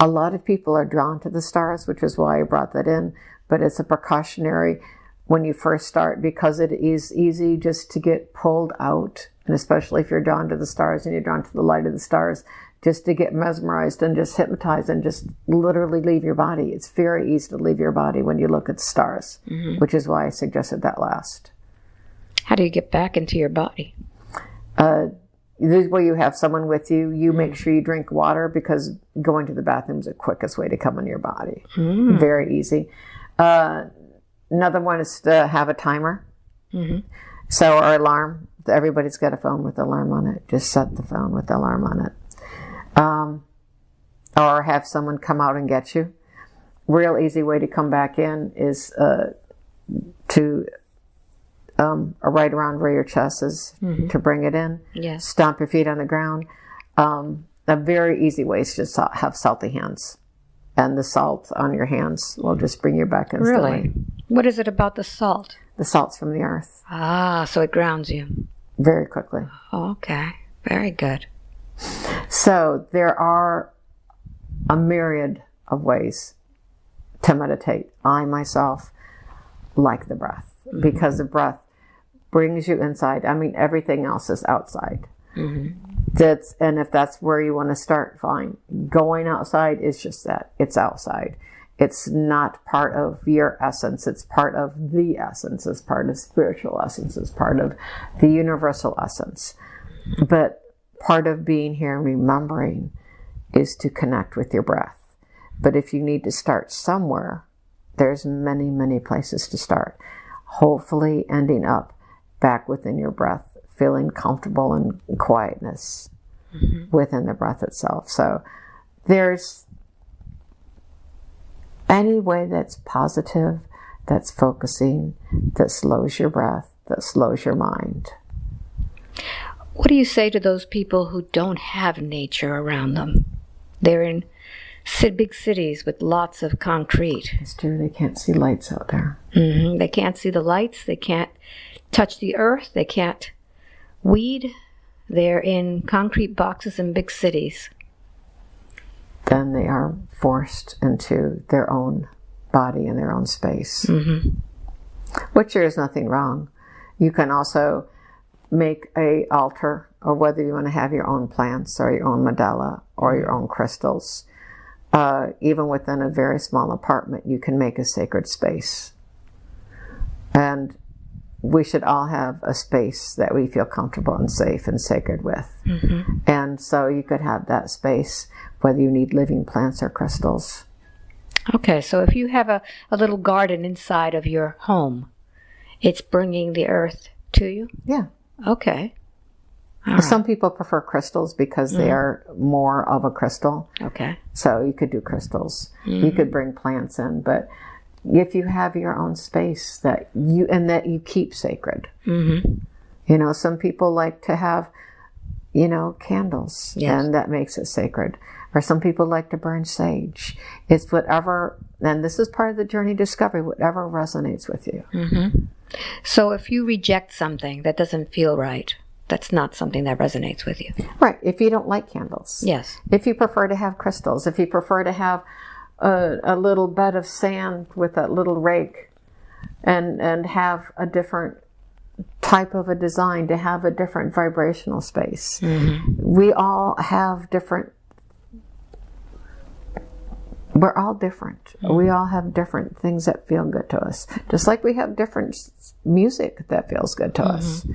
Speaker 1: a lot of people are drawn to the stars, which is why I brought that in but it's a precautionary when you first start because it is easy just to get pulled out. And especially if you're drawn to the stars and you're drawn to the light of the stars, just to get mesmerized and just hypnotized and just literally leave your body. It's very easy to leave your body when you look at the stars, which is why I suggested that last.
Speaker 2: How do you get back into your body?
Speaker 1: Uh, this is where you have someone with you. You make sure you drink water because going to the bathroom is the quickest way to come in your body. Very easy. Uh, another one is to have a timer. So our alarm. Everybody's got a phone with alarm on it. Just set the phone with alarm on it. Um, or have someone come out and get you. Real easy way to come back in is uh, to um, right around where your chest is to bring it in.
Speaker 2: Yes.
Speaker 1: Stomp your feet on the ground. Um, a very easy way is just to have salty hands, and the salt on your hands will just bring you back instantly.
Speaker 2: Really? What is it about the salt?
Speaker 1: The salt's from the earth
Speaker 2: Ah, so it grounds you.
Speaker 1: very quickly.
Speaker 2: Okay. Very good.
Speaker 1: So there are a myriad of ways to meditate. I myself like the breath because the breath brings you inside. I mean, everything else is outside. That's and if that's where you want to start, fine. Going outside is just that. It's outside. It's not part of your essence. It's part of the essence. It's part of spiritual essence. It's part of the universal essence. But part of being here and remembering is to connect with your breath. But if you need to start somewhere, there's many, many places to start. Hopefully ending up back within your breath, feeling comfortable and quietness mm-hmm. within the breath itself. So there's any way that's positive, that's focusing, that slows your breath, that slows your mind.
Speaker 2: What do you say to those people who don't have nature around them? They're in big cities with lots of concrete.
Speaker 1: It's true, they can't see lights out there.
Speaker 2: Mm-hmm. They can't see the lights. They can't touch the earth. They can't weed. They're in concrete boxes in big cities.
Speaker 1: Then they are forced into their own body and their own space. Which there is nothing wrong. You can also make a altar, or whether you want to have your own plants or your own mandala or your own crystals. Uh, even within a very small apartment, you can make a sacred space. And we should all have a space that we feel comfortable and safe and sacred with. And so you could have that space, whether you need living plants or crystals.
Speaker 2: Okay, so if you have a, a little garden inside of your home, it's bringing the earth to you?
Speaker 1: Yeah.
Speaker 2: Okay.
Speaker 1: Some people prefer crystals because they are more of a crystal.
Speaker 2: Okay.
Speaker 1: So you could do crystals. You could bring plants in, but if you have your own space that you and that you keep sacred.
Speaker 2: Mm-hmm.
Speaker 1: You know, some people like to have, you know, candles,
Speaker 2: Yes.
Speaker 1: and that makes it sacred. Or some people like to burn sage. It's whatever, and this is part of the journey discovery, whatever resonates with you. Mm-hmm.
Speaker 2: So if you reject something that doesn't feel right, that's not something that resonates with you.
Speaker 1: Right. If you don't like candles.
Speaker 2: Yes.
Speaker 1: If you prefer to have crystals, if you prefer to have a, a little bed of sand with a little rake and, and have a different type of a design to have a different vibrational space. Mm-hmm. We all have different we're all different. We all have different things that feel good to us. Just like we have different music that feels good to us.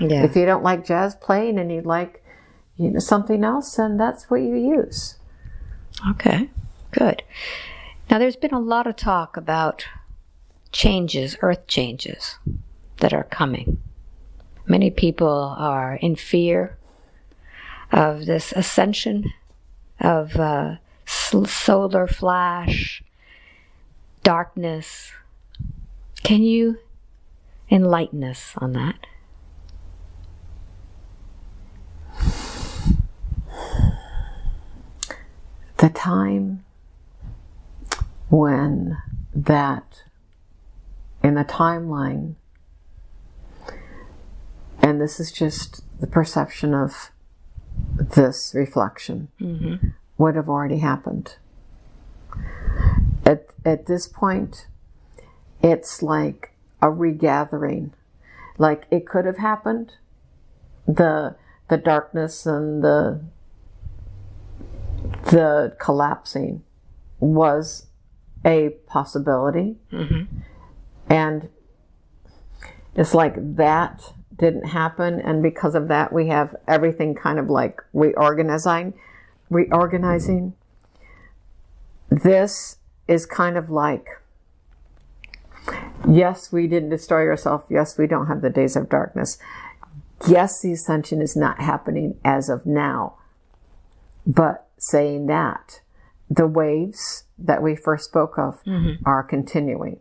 Speaker 2: Yeah.
Speaker 1: If you don't like jazz playing and you like you know something else, then that's what you use.
Speaker 2: Okay. Good. Now there's been a lot of talk about changes, earth changes that are coming. Many people are in fear of this ascension of uh, solar flash, darkness. Can you enlighten us on that?
Speaker 1: the time when that in the timeline and this is just the perception of this reflection mm-hmm. Would have already happened at, at this point it's like a regathering like it could have happened the the darkness and the the collapsing was a possibility. Mm-hmm. And it's like that didn't happen. And because of that, we have everything kind of like reorganizing. Reorganizing. This is kind of like yes, we didn't destroy ourselves. Yes, we don't have the days of darkness. Yes, the ascension is not happening as of now. But saying that, the waves that we first spoke of mm-hmm. are continuing.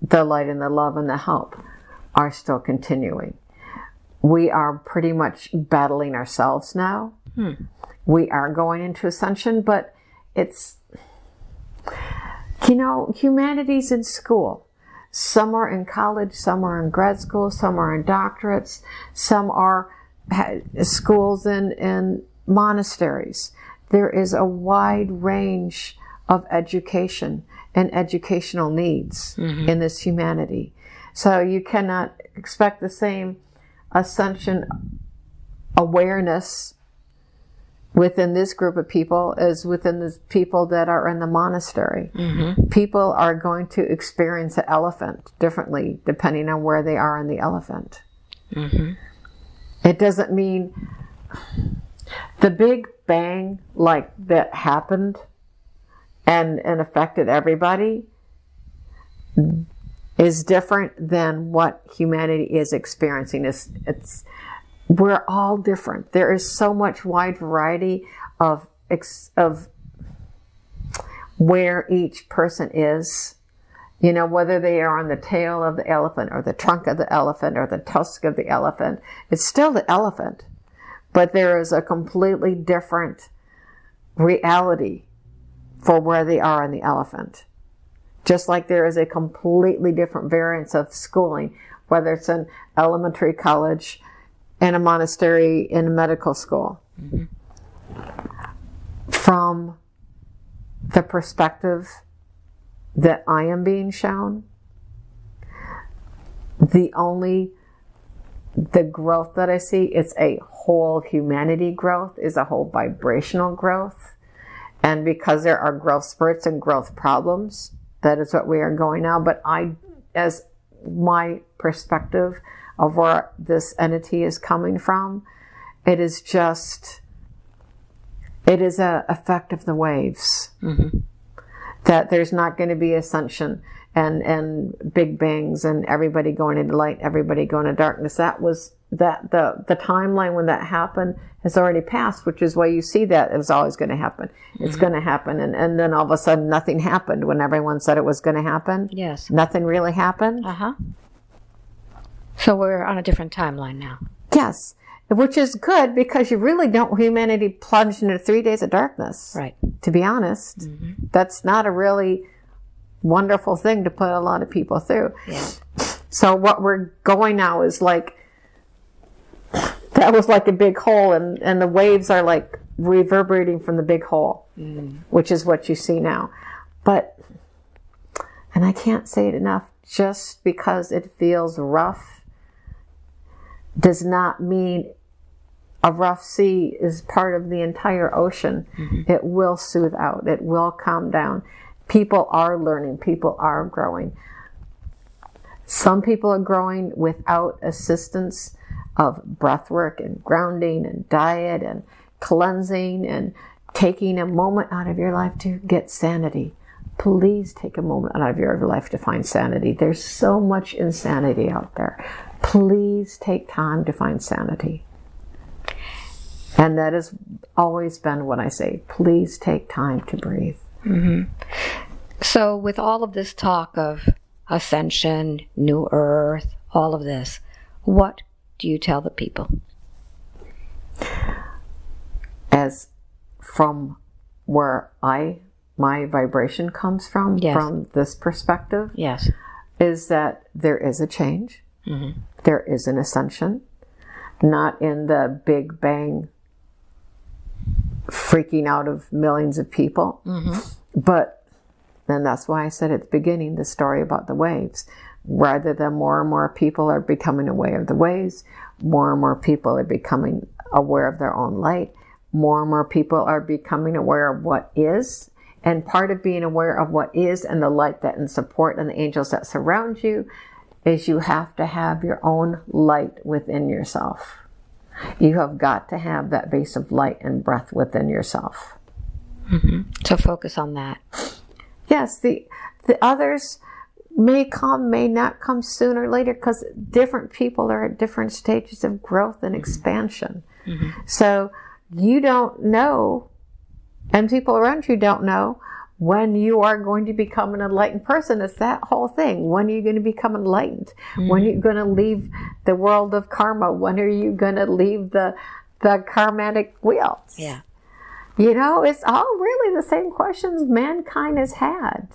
Speaker 1: The light and the love and the help are still continuing. We are pretty much battling ourselves now. Hmm. We are going into ascension, but it's, you know, humanity's in school. Some are in college, some are in grad school, some are in doctorates, some are schools in, in monasteries. There is a wide range of education and educational needs mm-hmm. in this humanity. So you cannot expect the same ascension awareness within this group of people is within the people that are in the monastery. Mm-hmm. People are going to experience the elephant differently depending on where they are in the elephant. Mm-hmm. It doesn't mean the big bang like that happened and and affected everybody is different than what humanity is experiencing. It's, it's we're all different. There is so much wide variety of of where each person is. You know, whether they are on the tail of the elephant or the trunk of the elephant or the tusk of the elephant, it's still the elephant. But there is a completely different reality for where they are in the elephant. Just like there is a completely different variance of schooling, whether it's an elementary college, in a monastery, in a medical school. Mm-hmm. From the perspective that I am being shown, the only the growth that I see, it's a whole humanity growth, is a whole vibrational growth. And because there are growth spurts and growth problems, that is what we are going now. But I, as my perspective of where this entity is coming from, it is just, it is a effect of the waves. Mm-hmm. That there's not going to be ascension and, and big bangs and everybody going into light, everybody going into darkness. That was that the the timeline when that happened has already passed, which is why you see that it's always going to happen. It's going to happen, and and then all of a sudden nothing happened when everyone said it was going to happen.
Speaker 2: Yes.
Speaker 1: Nothing really happened.
Speaker 2: Uh huh. So we're on a different timeline now.
Speaker 1: Yes, which is good because you really don't want humanity plunged into three days of darkness.
Speaker 2: Right.
Speaker 1: To be honest, that's not a really wonderful thing to put a lot of people through.
Speaker 2: Yeah.
Speaker 1: So what we're going now is like that was like a big hole, and and the waves are like reverberating from the big hole, mm. which is what you see now. But and I can't say it enough. Just because it feels rough does not mean a rough sea is part of the entire ocean. Mm-hmm. It will soothe out. It will calm down. People are learning. People are growing. Some people are growing without assistance of breath work and grounding and diet and cleansing and taking a moment out of your life to get sanity. Please take a moment out of your life to find sanity. There's so much insanity out there. Please take time to find sanity. And that has always been what I say. Please take time to breathe. Mm-hmm.
Speaker 2: So, with all of this talk of ascension, new earth, all of this, what do you tell the people?
Speaker 1: As from where I, my vibration comes from,
Speaker 2: Yes.
Speaker 1: from this perspective,
Speaker 2: Yes.
Speaker 1: is that there is a change. Mm-hmm. There is an ascension, not in the big bang freaking out of millions of people, mm-hmm. but and that's why I said at the beginning the story about the waves. Rather than more and more people are becoming aware of the ways, more and more people are becoming aware of their own light, more and more people are becoming aware of what is. And part of being aware of what is and the light that and support and the angels that surround you is you have to have your own light within yourself. You have got to have that base of light and breath within yourself.
Speaker 2: Mm-hmm. So focus on that.
Speaker 1: Yes, the the others may come, may not come sooner or later because different people are at different stages of growth and expansion. Mm-hmm. So you don't know, and people around you don't know when you are going to become an enlightened person. It's that whole thing. When are you going to become enlightened? Mm-hmm. When are you going to leave the world of karma? When are you going to leave the the karmatic wheels?
Speaker 2: Yeah.
Speaker 1: You know, it's all really the same questions mankind has had.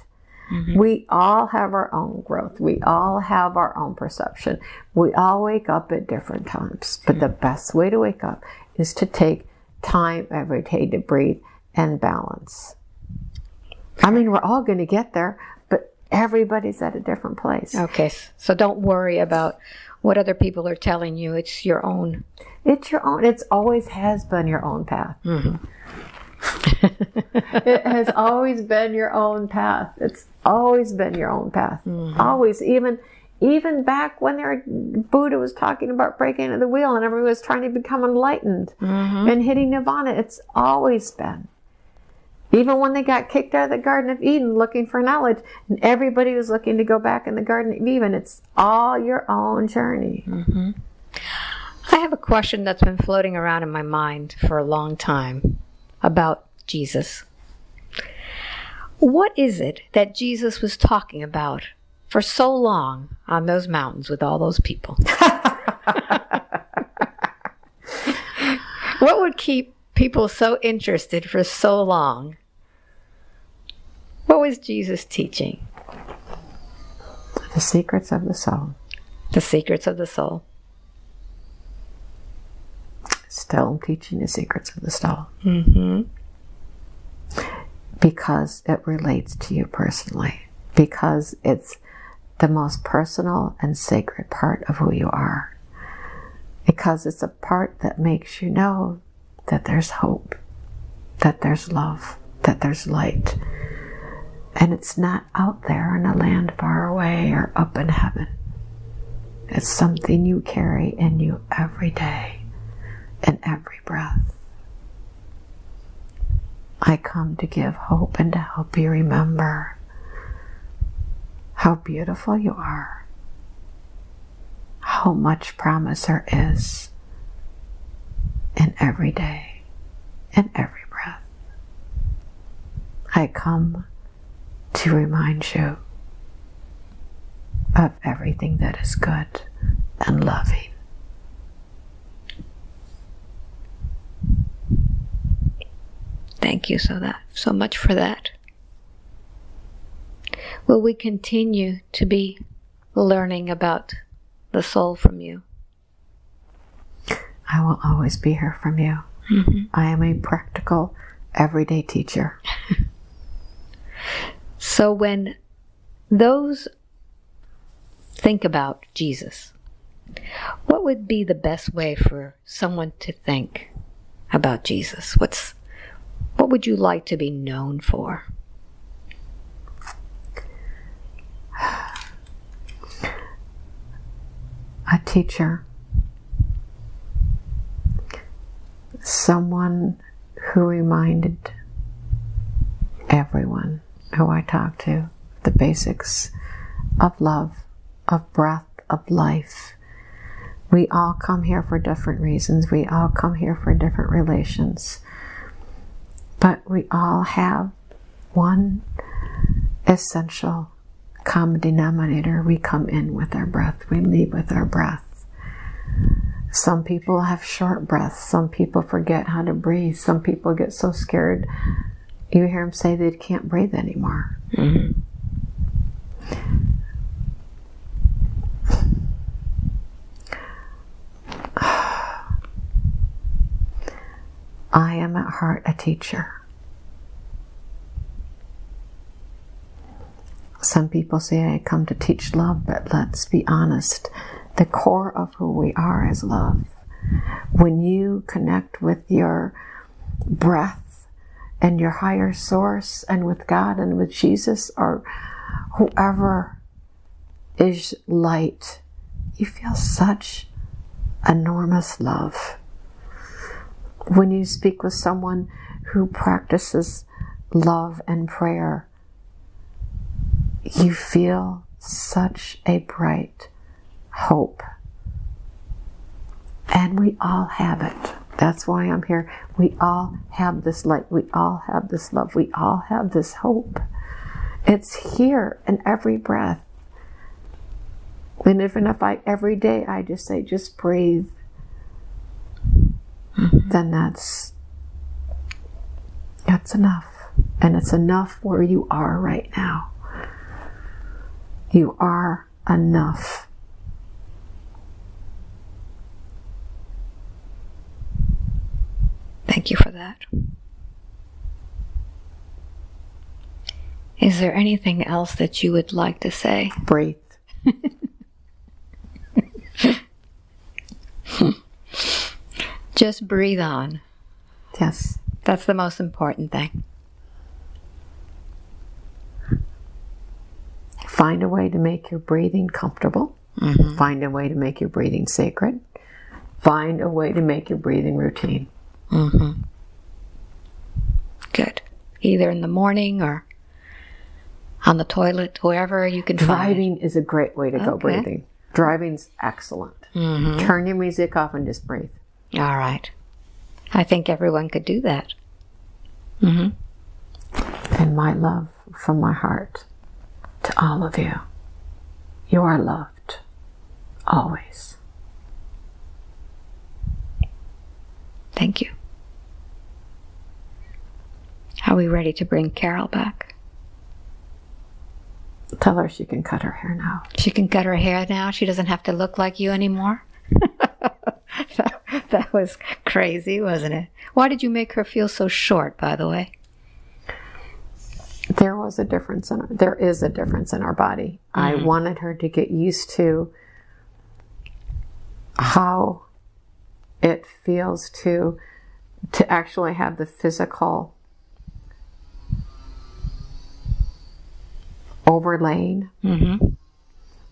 Speaker 1: Mm-hmm. We all have our own growth. We all have our own perception. We all wake up at different times. But mm-hmm. the best way to wake up is to take time every day to breathe and balance. I mean, we're all going to get there, but everybody's at a different place.
Speaker 2: Okay. So don't worry about what other people are telling you. It's your own.
Speaker 1: It's your own. It's always has been your own path. Mm-hmm. <laughs> it has always been your own path. It's always been your own path. Mm-hmm. Always, even even back when there, Buddha was talking about breaking into the wheel and everyone was trying to become enlightened mm-hmm. and hitting nirvana. It's always been. Even when they got kicked out of the Garden of Eden looking for knowledge, and everybody was looking to go back in the Garden of Eden, it's all your own journey.
Speaker 2: Mm-hmm. I have a question that's been floating around in my mind for a long time about Jesus. What is it that Jesus was talking about for so long on those mountains with all those people? <laughs> what would keep people so interested for so long? What was Jesus teaching?
Speaker 1: The secrets of the soul.
Speaker 2: The secrets of the soul.
Speaker 1: Still teaching the secrets of the soul. Mm-hmm. Because it relates to you personally. Because it's the most personal and sacred part of who you are. Because it's a part that makes you know that there's hope, that there's love, that there's light. And it's not out there in a land far away or up in heaven. It's something you carry in you every day, in every breath. I come to give hope and to help you remember how beautiful you are, how much promise there is in every day, in every breath. I come to remind you of everything that is good and loving.
Speaker 2: Thank you so that so much for that. Will we continue to be learning about the soul from you?
Speaker 1: I will always be here from you. Mm-hmm. I am a practical, everyday teacher. <laughs>
Speaker 2: so when those think about Jesus, what would be the best way for someone to think about Jesus? What's what would you like to be known for?
Speaker 1: a teacher, someone who reminded everyone who I talked to the basics of love, of breath, of life. We all come here for different reasons. We all come here for different relations. But we all have one essential common denominator. We come in with our breath, we leave with our breath. Some people have short breaths. Some people forget how to breathe. Some people get so scared. You hear them say they can't breathe anymore. Mm-hmm. I am at heart a teacher. Some people say I come to teach love, but let's be honest. The core of who we are is love. When you connect with your breath and your higher source and with God and with Jesus or whoever is light, you feel such enormous love. When you speak with someone who practices love and prayer, you feel such a bright hope. And we all have it. That's why I'm here. We all have this light. We all have this love. We all have this hope. It's here in every breath. And even if I, every day, I just say, just breathe, mm-hmm. then that's, that's enough. And it's enough where you are right now. You are enough.
Speaker 2: Thank you for that. Is there anything else that you would like to say?
Speaker 1: Breathe.
Speaker 2: Just breathe on.
Speaker 1: Yes.
Speaker 2: That's the most important thing.
Speaker 1: Find a way to make your breathing comfortable. Mm-hmm. Find a way to make your breathing sacred. Find a way to make your breathing routine.
Speaker 2: Mm-hmm. Good. Either in the morning or on the toilet, wherever you can
Speaker 1: Driving is a great way to okay. go breathing. Driving's excellent. Mm-hmm. Turn your music off and just breathe.
Speaker 2: All right. I think everyone could do that.
Speaker 1: Mm-hmm. And my love from my heart to all of you. You are loved. Always.
Speaker 2: Thank you. Are we ready to bring Carol back?
Speaker 1: Tell her she can cut her hair now.
Speaker 2: She can cut her hair now? She doesn't have to look like you anymore? That, <laughs> that was crazy, wasn't it? Why did you make her feel so short, by the way?
Speaker 1: There was a difference in her, there is a difference in our body. Mm-hmm. I wanted her to get used to how it feels to to actually have the physical overlaying. Mm-hmm.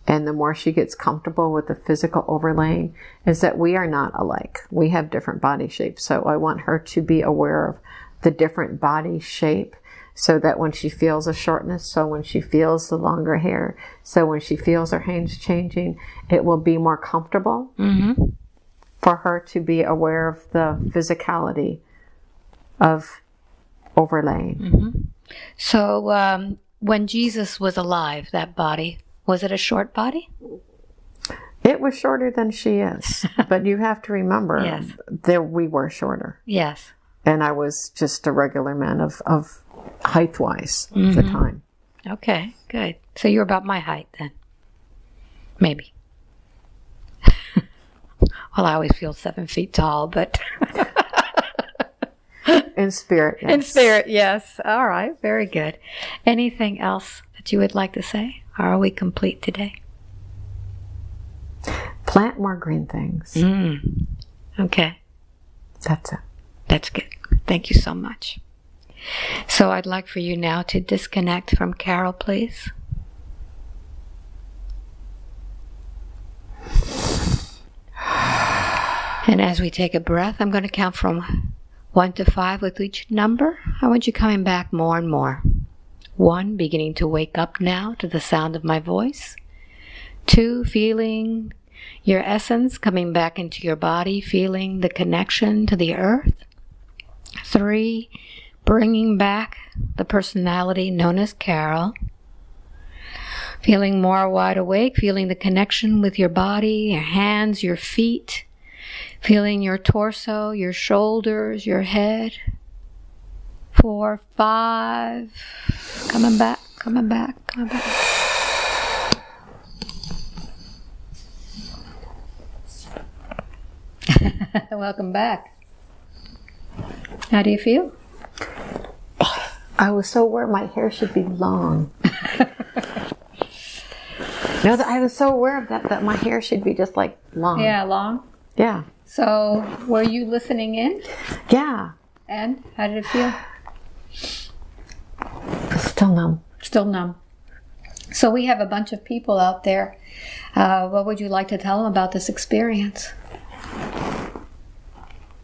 Speaker 1: And the more she gets comfortable with the physical overlaying, is that we are not alike. We have different body shapes. So I want her to be aware of the different body shape so that when she feels a shortness, so when she feels the longer hair, so when she feels her hands changing, it will be more comfortable. Mm-hmm for her to be aware of the physicality of overlaying. Mm-hmm.
Speaker 2: So, um, when Jesus was alive, that body, was it a short body?
Speaker 1: It was shorter than she is, <laughs> but you have to remember yes. that we were shorter.
Speaker 2: Yes.
Speaker 1: And I was just a regular man of, of height wise mm-hmm. at the mm-hmm. time.
Speaker 2: Okay, good. So you're about my height then. Maybe. <laughs> Well, I always feel seven feet tall, but. <laughs>
Speaker 1: In spirit,
Speaker 2: yes. In spirit, yes. All right, very good. Anything else that you would like to say? Are we complete today?
Speaker 1: Plant more green things.
Speaker 2: Mm. Okay.
Speaker 1: That's it.
Speaker 2: That's good. Thank you so much. So I'd like for you now to disconnect from Carol, please. And as we take a breath, I'm going to count from one to five with each number. I want you coming back more and more. One, beginning to wake up now to the sound of my voice. Two, feeling your essence coming back into your body, feeling the connection to the earth. Three, bringing back the personality known as Carol. Feeling more wide awake, feeling the connection with your body, your hands, your feet, Feeling your torso, your shoulders, your head. Four, five. Coming back, coming back, coming back. <laughs> Welcome back. How do you feel?
Speaker 1: I was so aware my hair should be long. <laughs> no, I was so aware of that that my hair should be just like long.
Speaker 2: Yeah, long.
Speaker 1: Yeah.
Speaker 2: So, were you listening in?
Speaker 1: Yeah.
Speaker 2: And how did it feel?
Speaker 1: Still numb.
Speaker 2: Still numb. So we have a bunch of people out there. Uh, what would you like to tell them about this experience?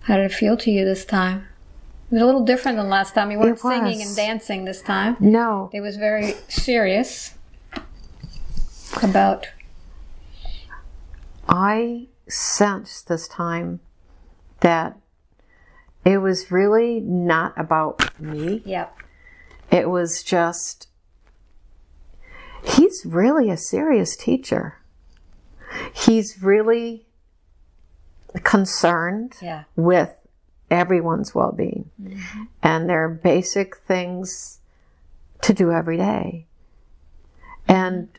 Speaker 2: How did it feel to you this time? It was a little different than last time. You weren't singing and dancing this time.
Speaker 1: No.
Speaker 2: It was very serious about
Speaker 1: I sensed this time that it was really not about me.
Speaker 2: Yep.
Speaker 1: It was just, he's really a serious teacher. He's really concerned
Speaker 2: Yeah.
Speaker 1: with everyone's well being. Mm-hmm. And there are basic things to do every day. And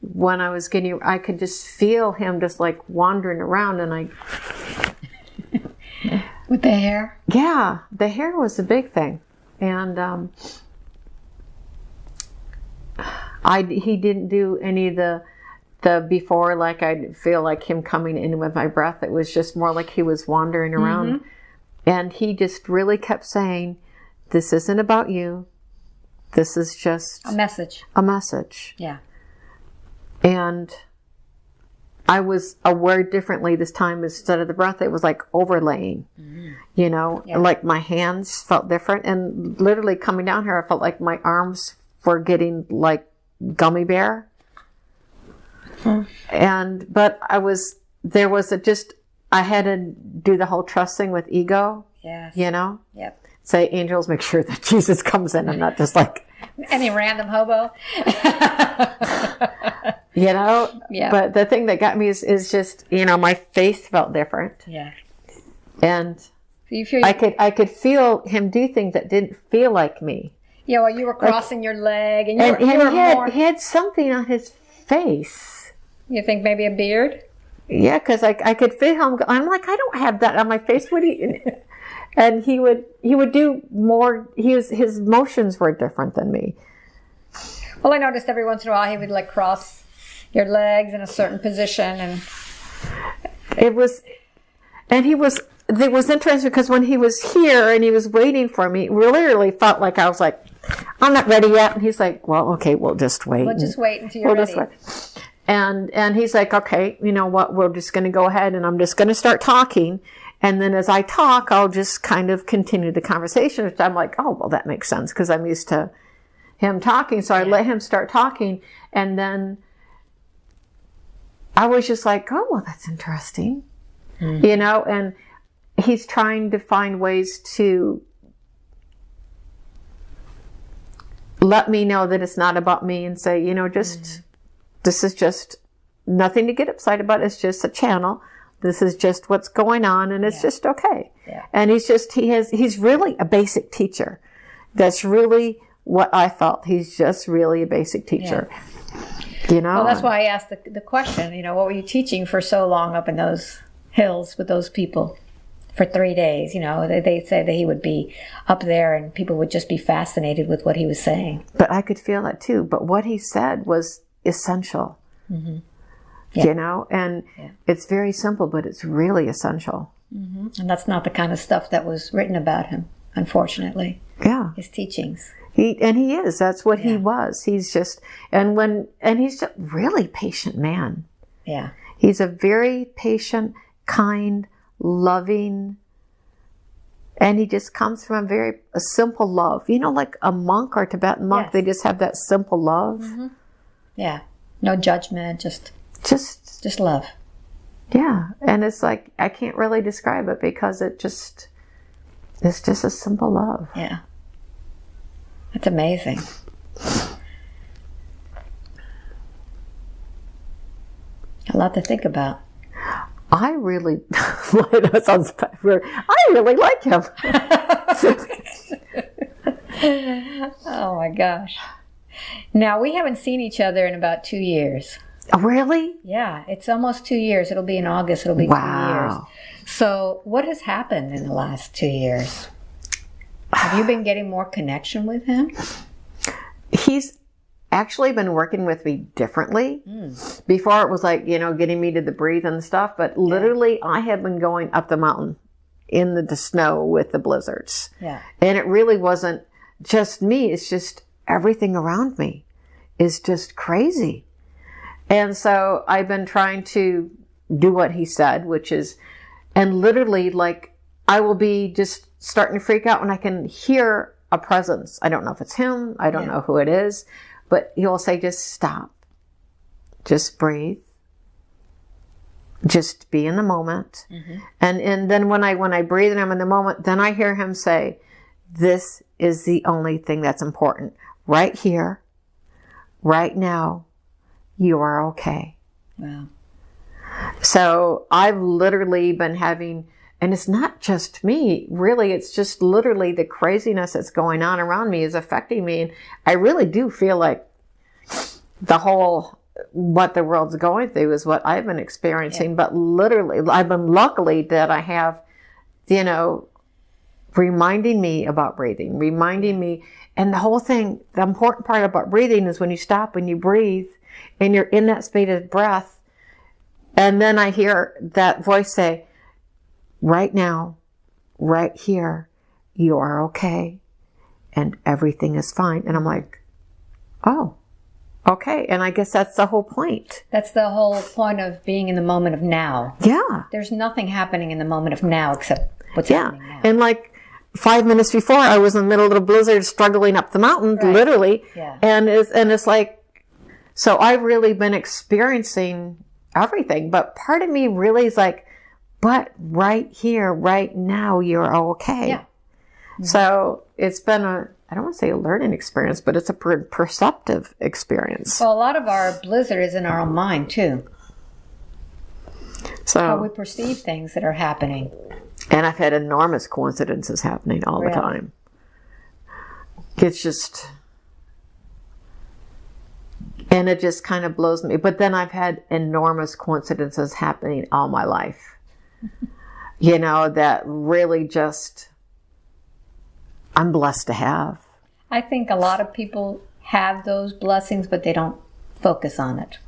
Speaker 1: when I was getting, I could just feel him just like wandering around, and I, <laughs>
Speaker 2: With the hair.
Speaker 1: yeah, the hair was a big thing. And um, I, he didn't do any of the, the before, like I'd feel like him coming in with my breath. It was just more like he was wandering around. And he just really kept saying, This isn't about you. This is just
Speaker 2: A message.
Speaker 1: a message.
Speaker 2: Yeah.
Speaker 1: And I was aware differently this time instead of the breath, it was like overlaying, mm. you know,
Speaker 2: Yeah.
Speaker 1: like my hands felt different. And literally coming down here, I felt like my arms were getting like gummy bear. And, but I was, there was a just, I had to do the whole trust thing with ego,
Speaker 2: Yes.
Speaker 1: you know,
Speaker 2: Yep.
Speaker 1: say, angels, make sure that <laughs> Jesus comes in and not just like,
Speaker 2: Any random hobo. <laughs>
Speaker 1: you know,
Speaker 2: Yeah.
Speaker 1: but the thing that got me is, is just, you know, my face felt different.
Speaker 2: yeah.
Speaker 1: And
Speaker 2: you feel
Speaker 1: I could I could feel him do things that didn't feel like me.
Speaker 2: yeah, well, you were crossing your leg, and you
Speaker 1: And,
Speaker 2: were, you were
Speaker 1: he, had,
Speaker 2: more.
Speaker 1: he had something on his face.
Speaker 2: You think maybe a beard?
Speaker 1: Yeah, because I, I could feel him. I'm like, I don't have that on my face. What do you? <laughs> And he would he would do more. He was his motions were different than me.
Speaker 2: Well, I noticed every once in a while he would like cross your legs in a certain position, and
Speaker 1: It was, and he was. It was interesting because when he was here and he was waiting for me, it literally felt like I was like, I'm not ready yet. And he's like, Well, okay, we'll just wait.
Speaker 2: we'll just wait until you're
Speaker 1: We'll
Speaker 2: ready.
Speaker 1: And and he's like, okay, you know what? We're just going to go ahead, and I'm just going to start talking. And then as I talk, I'll just kind of continue the conversation. Which I'm like, oh, well, that makes sense because I'm used to him talking. So I let him start talking, and then I was just like, oh, well, that's interesting, hmm. you know. And he's trying to find ways to let me know that it's not about me and say, you know, just hmm. this is just nothing to get upset about. It's just a channel. This is just what's going on and it's just okay.
Speaker 2: Yeah.
Speaker 1: And he's just, he has, he's really a basic teacher. That's really what I felt. He's just really a basic teacher. You know?
Speaker 2: Well, that's why I asked the, the question. You know, what were you teaching for so long up in those hills with those people for three days? You know, they, they said that he would be up there and people would just be fascinated with what he was saying.
Speaker 1: But I could feel that too. But what he said was essential.
Speaker 2: Mm-hmm. Yeah.
Speaker 1: You know, and it's very simple, but it's really essential.
Speaker 2: And that's not the kind of stuff that was written about him, unfortunately,
Speaker 1: Yeah.
Speaker 2: his teachings.
Speaker 1: He and he is. That's what he was. He's just and when and he's a really patient man.
Speaker 2: Yeah.
Speaker 1: He's a very patient, kind, loving, and he just comes from a very a simple love. You know, like a monk or Tibetan monk,
Speaker 2: Yes.
Speaker 1: they just have that simple love. Mm-hmm.
Speaker 2: Yeah. No judgment, just
Speaker 1: Just
Speaker 2: just love.
Speaker 1: yeah, and it's like I can't really describe it because it just it's just a simple love.
Speaker 2: Yeah. That's amazing. A lot to think about.
Speaker 1: I really, <laughs> that sounds bad. I really like him. <laughs>
Speaker 2: Oh my gosh. Now, we haven't seen each other in about two years.
Speaker 1: Oh, really?
Speaker 2: Yeah, it's almost two years. It'll be in August. It'll be two
Speaker 1: Wow.
Speaker 2: years. So, what has happened in the last two years? Have you been getting more connection with him?
Speaker 1: He's actually been working with me differently. Hmm. Before it was like, you know, getting me to the breathe and stuff, but literally I have been going up the mountain. in the, the snow with the blizzards.
Speaker 2: Yeah.
Speaker 1: And it really wasn't just me, it's just everything around me is just crazy. And so I've been trying to do what he said, which is, and literally, like, I will be just starting to freak out when I can hear a presence. I don't know if it's him, I don't
Speaker 2: Yeah.
Speaker 1: know who it is, but he'll say, just stop, just breathe. Just be in the moment, mm-hmm. and and then when I when I breathe and I'm in the moment, then I hear him say, "This is the only thing that's important. Right here, right now, you are okay."
Speaker 2: Wow.
Speaker 1: So I've literally been having, and it's not just me, really, it's just literally the craziness that's going on around me is affecting me. And I really do feel like the whole, what the world's going through is what I've been experiencing. But literally, I've been luckily that I have, you know, reminding me about breathing, reminding me, and the whole thing, the important part about breathing is when you stop and you breathe and you're in that state of breath, and then I hear that voice say, right now, right here, you are okay and everything is fine. And I'm like, oh, okay. And I guess that's the whole point.
Speaker 2: That's the whole point of being in the moment of now.
Speaker 1: Yeah.
Speaker 2: There's nothing happening in the moment of now except what's
Speaker 1: Yeah.
Speaker 2: happening now.
Speaker 1: And like five minutes before, I was in the middle of a blizzard struggling up the mountain,
Speaker 2: Right.
Speaker 1: literally.
Speaker 2: Yeah.
Speaker 1: And it's, and it's like, so I've really been experiencing everything. But part of me really is like, but right here, right now, you're okay.
Speaker 2: Yeah.
Speaker 1: So it's been a, I don't want to say a learning experience, but it's a per- perceptive experience.
Speaker 2: Well, a lot of our blizzard is in our own mind too. So how we perceive things that are happening.
Speaker 1: and I've had enormous coincidences happening all
Speaker 2: Really?
Speaker 1: the time. It's just, and it just kind of blows me. But then I've had enormous coincidences happening all my life. <laughs> you know, that really just, I'm blessed to have.
Speaker 2: I think a lot of people have those blessings, but they don't focus on it.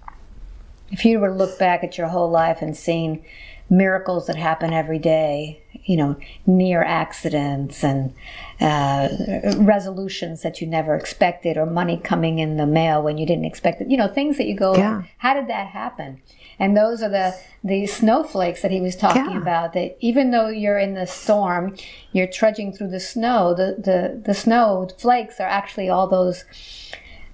Speaker 2: If you were to look back at your whole life and seen miracles that happen every day, you know, near accidents and uh, resolutions that you never expected, or money coming in the mail when you didn't expect it, you know, things that you go,
Speaker 1: Yeah.
Speaker 2: how did that happen? And those are the the snowflakes that he was talking
Speaker 1: Yeah.
Speaker 2: about. That even though you're in the storm, you're trudging through the snow. The the the snow flakes are actually all those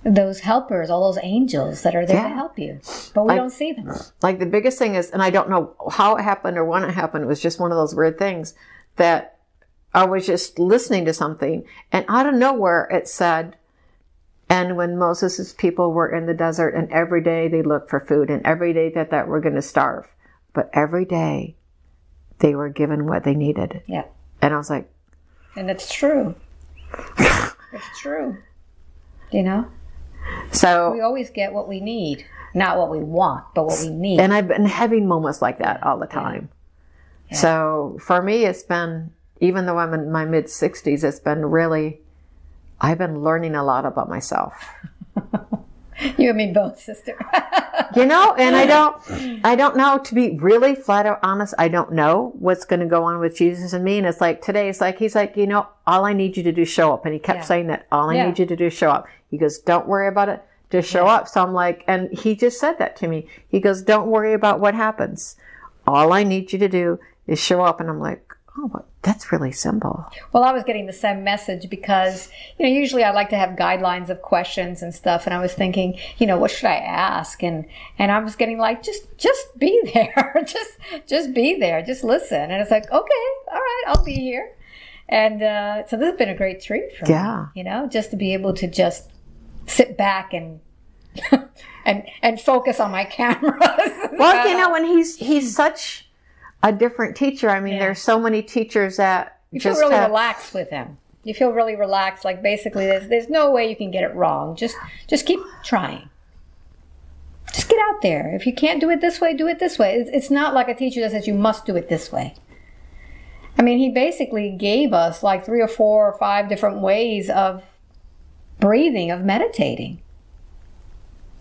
Speaker 2: those helpers, all those angels that are there to help you, but we
Speaker 1: I-
Speaker 2: don't see them.
Speaker 1: like the biggest thing is, and I don't know how it happened or when it happened. It was just one of those weird things that I was just listening to something, and out of nowhere it said, "And when Moses' people were in the desert, and every day they looked for food, and every day that that were going to starve, but every day they were given what they needed."
Speaker 2: Yeah,
Speaker 1: And I was like,
Speaker 2: and it's true. <laughs> it's true. You know,
Speaker 1: "So."
Speaker 2: we always get what we need, not what we want, but what we need.
Speaker 1: And I've been having moments like that all the time. So for me, it's been, even though I'm in my mid 60s, it's been really, I've been learning a lot about myself. <laughs>
Speaker 2: you and me both, sister. <laughs>
Speaker 1: You know, and I don't, I don't know, to be really flat out honest, I don't know what's going to go on with Jesus and me. And it's like today, it's like, he's like, you know, all I need you to do show up. And he kept
Speaker 2: Yeah.
Speaker 1: saying that, all I
Speaker 2: Yeah.
Speaker 1: need you to do show up. He goes, don't worry about it. Just show up. So I'm like, and he just said that to me. He goes, don't worry about what happens. All I need you to do is show up. And I'm like, oh, but that's really simple.
Speaker 2: Well, I was getting the same message because, you know, usually I like to have guidelines of questions and stuff. And I was thinking, you know, what should I ask? And, and I was getting like, just, just be <laughs> there. just, just be there. Just listen. And it's like, okay, all right, I'll be here. And, uh, so this has been a great treat for
Speaker 1: Yeah.
Speaker 2: me, you know, just to be able to just sit back and, <laughs> and, and focus on my <laughs> cameras.
Speaker 1: Well, you know, and he's, he's such a different teacher. I mean,
Speaker 2: Yeah.
Speaker 1: there's so many teachers that
Speaker 2: You feel really
Speaker 1: have-
Speaker 2: relaxed with him. You feel really relaxed. Like basically, there's there's no way you can get it wrong. Just just keep trying. Just get out there. If you can't do it this way, do it this way. It's, it's not like a teacher that says you must do it this way. I mean, he basically gave us like three or four or five different ways of breathing, of meditating.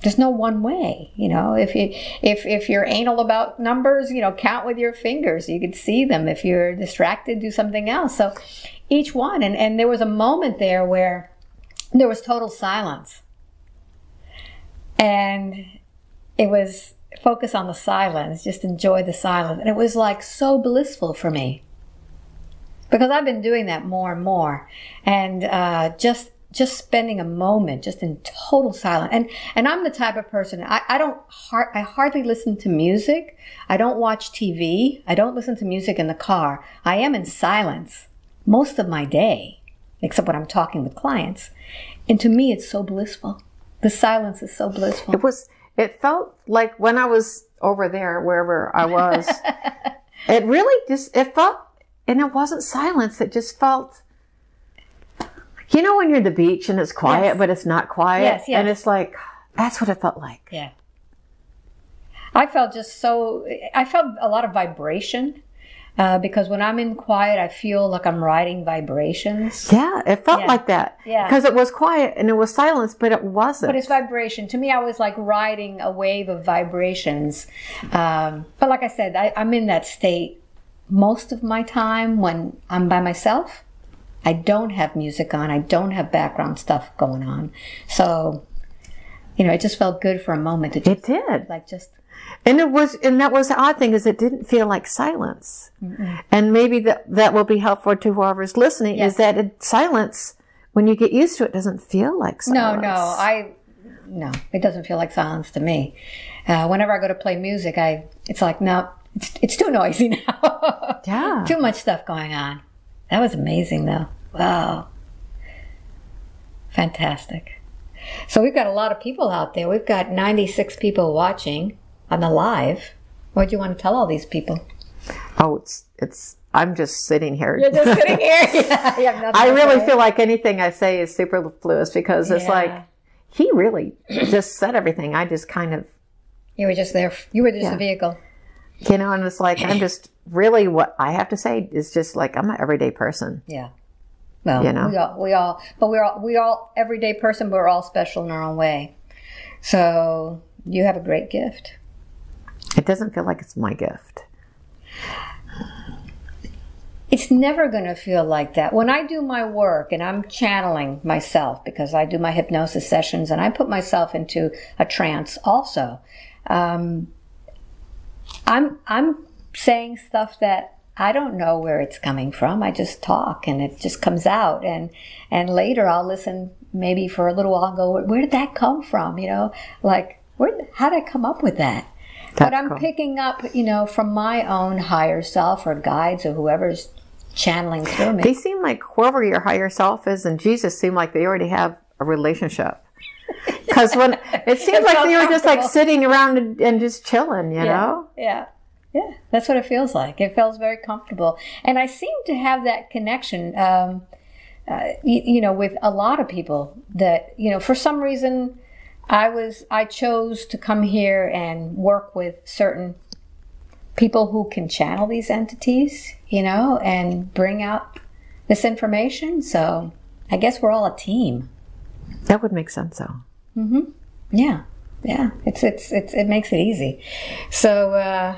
Speaker 2: There's no one way you know? If you if if you're anal about numbers you know count with your fingers. You can see them. If you're distracted do something else. So each one and and there was a moment there where there was total silence. And it was focus on the silence just enjoy the silence. And it was like so blissful for me. Because i've been doing that more and more. And uh, just just spending a moment just in total silence and and i'm the type of person i, I don't har- i hardly listen to music i don't watch tv i don't listen to music in the car i am in silence most of my day except when i'm talking with clients and to me it's so blissful the silence is so blissful
Speaker 1: It was. It felt like when I was over there, wherever I was, <laughs> it really just. It felt, and it wasn't silence. It just felt. You know when you're at the beach and it's quiet,
Speaker 2: Yes.
Speaker 1: but it's not quiet,
Speaker 2: Yes, yes.
Speaker 1: and it's like that's what it felt like.
Speaker 2: yeah i felt just so i felt a lot of vibration uh, because when i'm in quiet i feel like i'm riding vibrations
Speaker 1: Yeah, it felt
Speaker 2: Yeah.
Speaker 1: like that.
Speaker 2: Yeah.
Speaker 1: because it was quiet and it was silence, but it wasn't.
Speaker 2: But it's vibration. To me, I was like riding a wave of vibrations. Um, but like I said, I, I'm in that state most of my time when I'm by myself. I don't have music on. I don't have background stuff going on. So, you know, it just felt good for a moment
Speaker 1: it
Speaker 2: just
Speaker 1: did.
Speaker 2: like just
Speaker 1: And it was, and that was the odd thing is it didn't feel like silence. And maybe that that will be helpful to whoever's listening
Speaker 2: Yes.
Speaker 1: is that it, silence, when you get used to it, doesn't feel like silence.
Speaker 2: no, no. I no, it doesn't feel like silence to me. Uh, whenever I go to play music, I it's like no, it's it's too noisy <laughs> now.
Speaker 1: Yeah.
Speaker 2: Too much stuff going on. That was amazing, though. Wow. Fantastic. So we've got a lot of people out there. We've got 96 people watching on the live. What do you want to tell all these people?
Speaker 1: Oh, it's, it's, I'm just sitting here.
Speaker 2: You're just sitting <laughs> here. <laughs> yeah,
Speaker 1: I really feel like anything I say is superfluous because it's
Speaker 2: Yeah.
Speaker 1: like, he really just said everything. I just kind of,
Speaker 2: You were just there. You were just
Speaker 1: Yeah.
Speaker 2: a vehicle.
Speaker 1: You know, and it's like, I'm just really what I have to say is just like, I'm an everyday person.
Speaker 2: Yeah. Well,
Speaker 1: You know?
Speaker 2: we all, we all, but we're all, we all everyday person, but we're all special in our own way. So you have a great gift.
Speaker 1: It doesn't feel like it's my gift.
Speaker 2: it's never going to feel like that. When I do my work and I'm channeling myself because I do my hypnosis sessions and I put myself into a trance also. Um, I'm I'm saying stuff that I don't know where it's coming from. I just talk and it just comes out and and later I'll listen maybe for a little while and go where did that come from? You know, like where how did I come up with that? but I'm
Speaker 1: cool.
Speaker 2: picking up, you know, from my own higher self or guides or whoever's channeling through me.
Speaker 1: They seem like whoever your higher self is and Jesus seem like they already have a relationship. Because when it <laughs> seems like they were just like sitting around and, and just chilling, you know?
Speaker 2: Yeah. Yeah. That's what it feels like. It feels very comfortable. And I seem to have that connection, um, uh, you, you know, with a lot of people that, you know, for some reason I was, I chose to come here and work with certain people who can channel these entities, you know, and bring out this information. So I guess we're all a team.
Speaker 1: That would make sense, though.
Speaker 2: Yeah, yeah. It's it's it's it makes it easy. So, uh,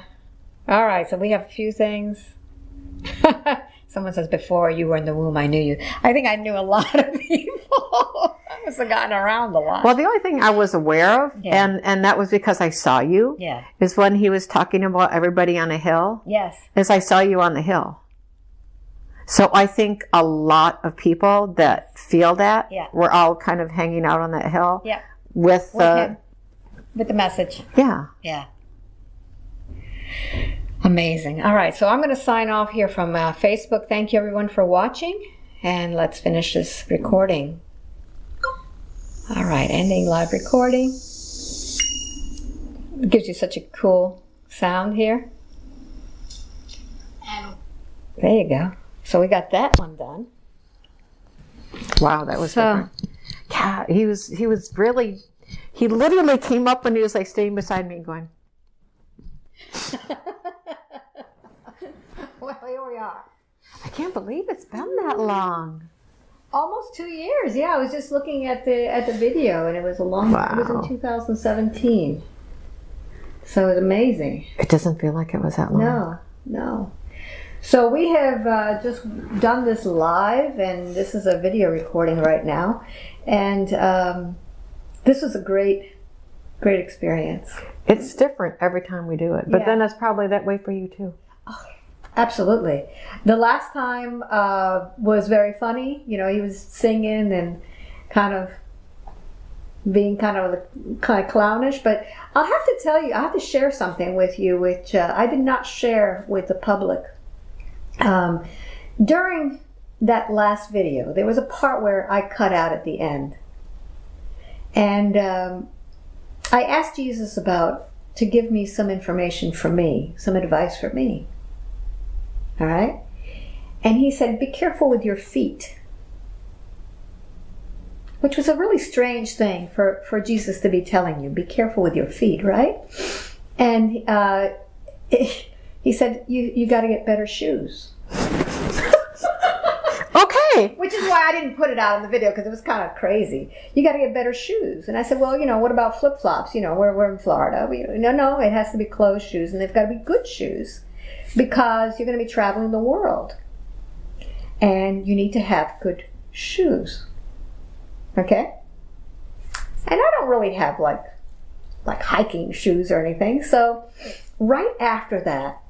Speaker 2: all right. So we have a few things. <laughs> Someone says, "Before you were in the womb, I knew you." I think I knew a <laughs> lot of people. I must have gotten around a lot.
Speaker 1: Well, the only thing I was aware of,
Speaker 2: Yeah.
Speaker 1: and, and that was because I saw you,
Speaker 2: yeah.
Speaker 1: is when he was talking about everybody on a hill,
Speaker 2: Yes.
Speaker 1: is I saw you on the hill. So I think a lot of people that feel that,
Speaker 2: Yeah.
Speaker 1: we're all kind of hanging out on that hill
Speaker 2: Yeah.
Speaker 1: With
Speaker 2: With
Speaker 1: the,
Speaker 2: him. With the message.
Speaker 1: yeah.
Speaker 2: Yeah. Amazing. All right. So I'm going to sign off here from uh, Facebook. Thank you, everyone, for watching. And let's finish this recording. All right. Ending live recording. It gives you such a cool sound here. There you go. So we got that one done.
Speaker 1: Wow, that was
Speaker 2: So-
Speaker 1: different. Yeah, he was he was really he literally came up when he was like staying beside me and going, <laughs>
Speaker 2: Well, here we are.
Speaker 1: I can't believe it's been that long.
Speaker 2: Almost two years. Yeah, I was just looking at the at the video, and it was a long. wow. It was in 2017. So it was amazing.
Speaker 1: It doesn't feel like it was that long.
Speaker 2: No, no. So we have uh, just done this live, and this is a video recording right now, and um, this was a great, great experience.
Speaker 1: It's different every time we do it, but
Speaker 2: Yeah.
Speaker 1: then it's probably that way for you too.
Speaker 2: Absolutely. The last time uh, was very funny. You know, he was singing and kind of being kind of kind of clownish. But I'll have to tell you, I have to share something with you, which uh, I did not share with the public. Um, during that last video, there was a part where I cut out at the end, and um, I asked Jesus about to give me some information for me, some advice for me. All right? And he said, Be careful with your feet. Which was a really strange thing for, for Jesus to be telling you. Be careful with your feet, right? And uh, <laughs> he said, You, you got to get better shoes. <laughs>
Speaker 1: Okay.
Speaker 2: Which is why I didn't put it out in the video because it was kind of crazy. You got to get better shoes. And I said, Well, you know, what about flip flops? You know, we're, we're in Florida. We, no, no, it has to be closed shoes and they've got to be good shoes because you're going to be traveling the world and you need to have good shoes. Okay? And I don't really have like like hiking shoes or anything. So right after that,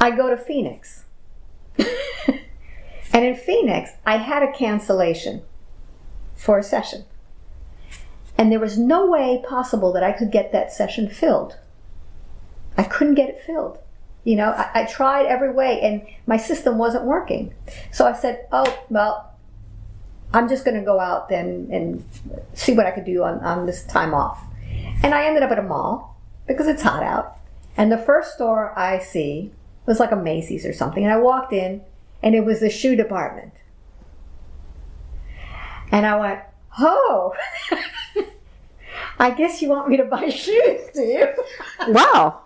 Speaker 2: I go to Phoenix. <laughs> and in Phoenix, I had a cancellation for a session. And there was no way possible that I could get that session filled. I couldn't get it filled. You know, I, I tried every way and my system wasn't working. So I said, oh, well, I'm just going to go out then and see what I could do on, on this time off. And I ended up at a mall because it's hot out. And the first store I see was like a Macy's or something. And I walked in and it was the shoe department. And I went, oh, <laughs> I guess you want me to buy <laughs> shoes, do you?
Speaker 1: Wow.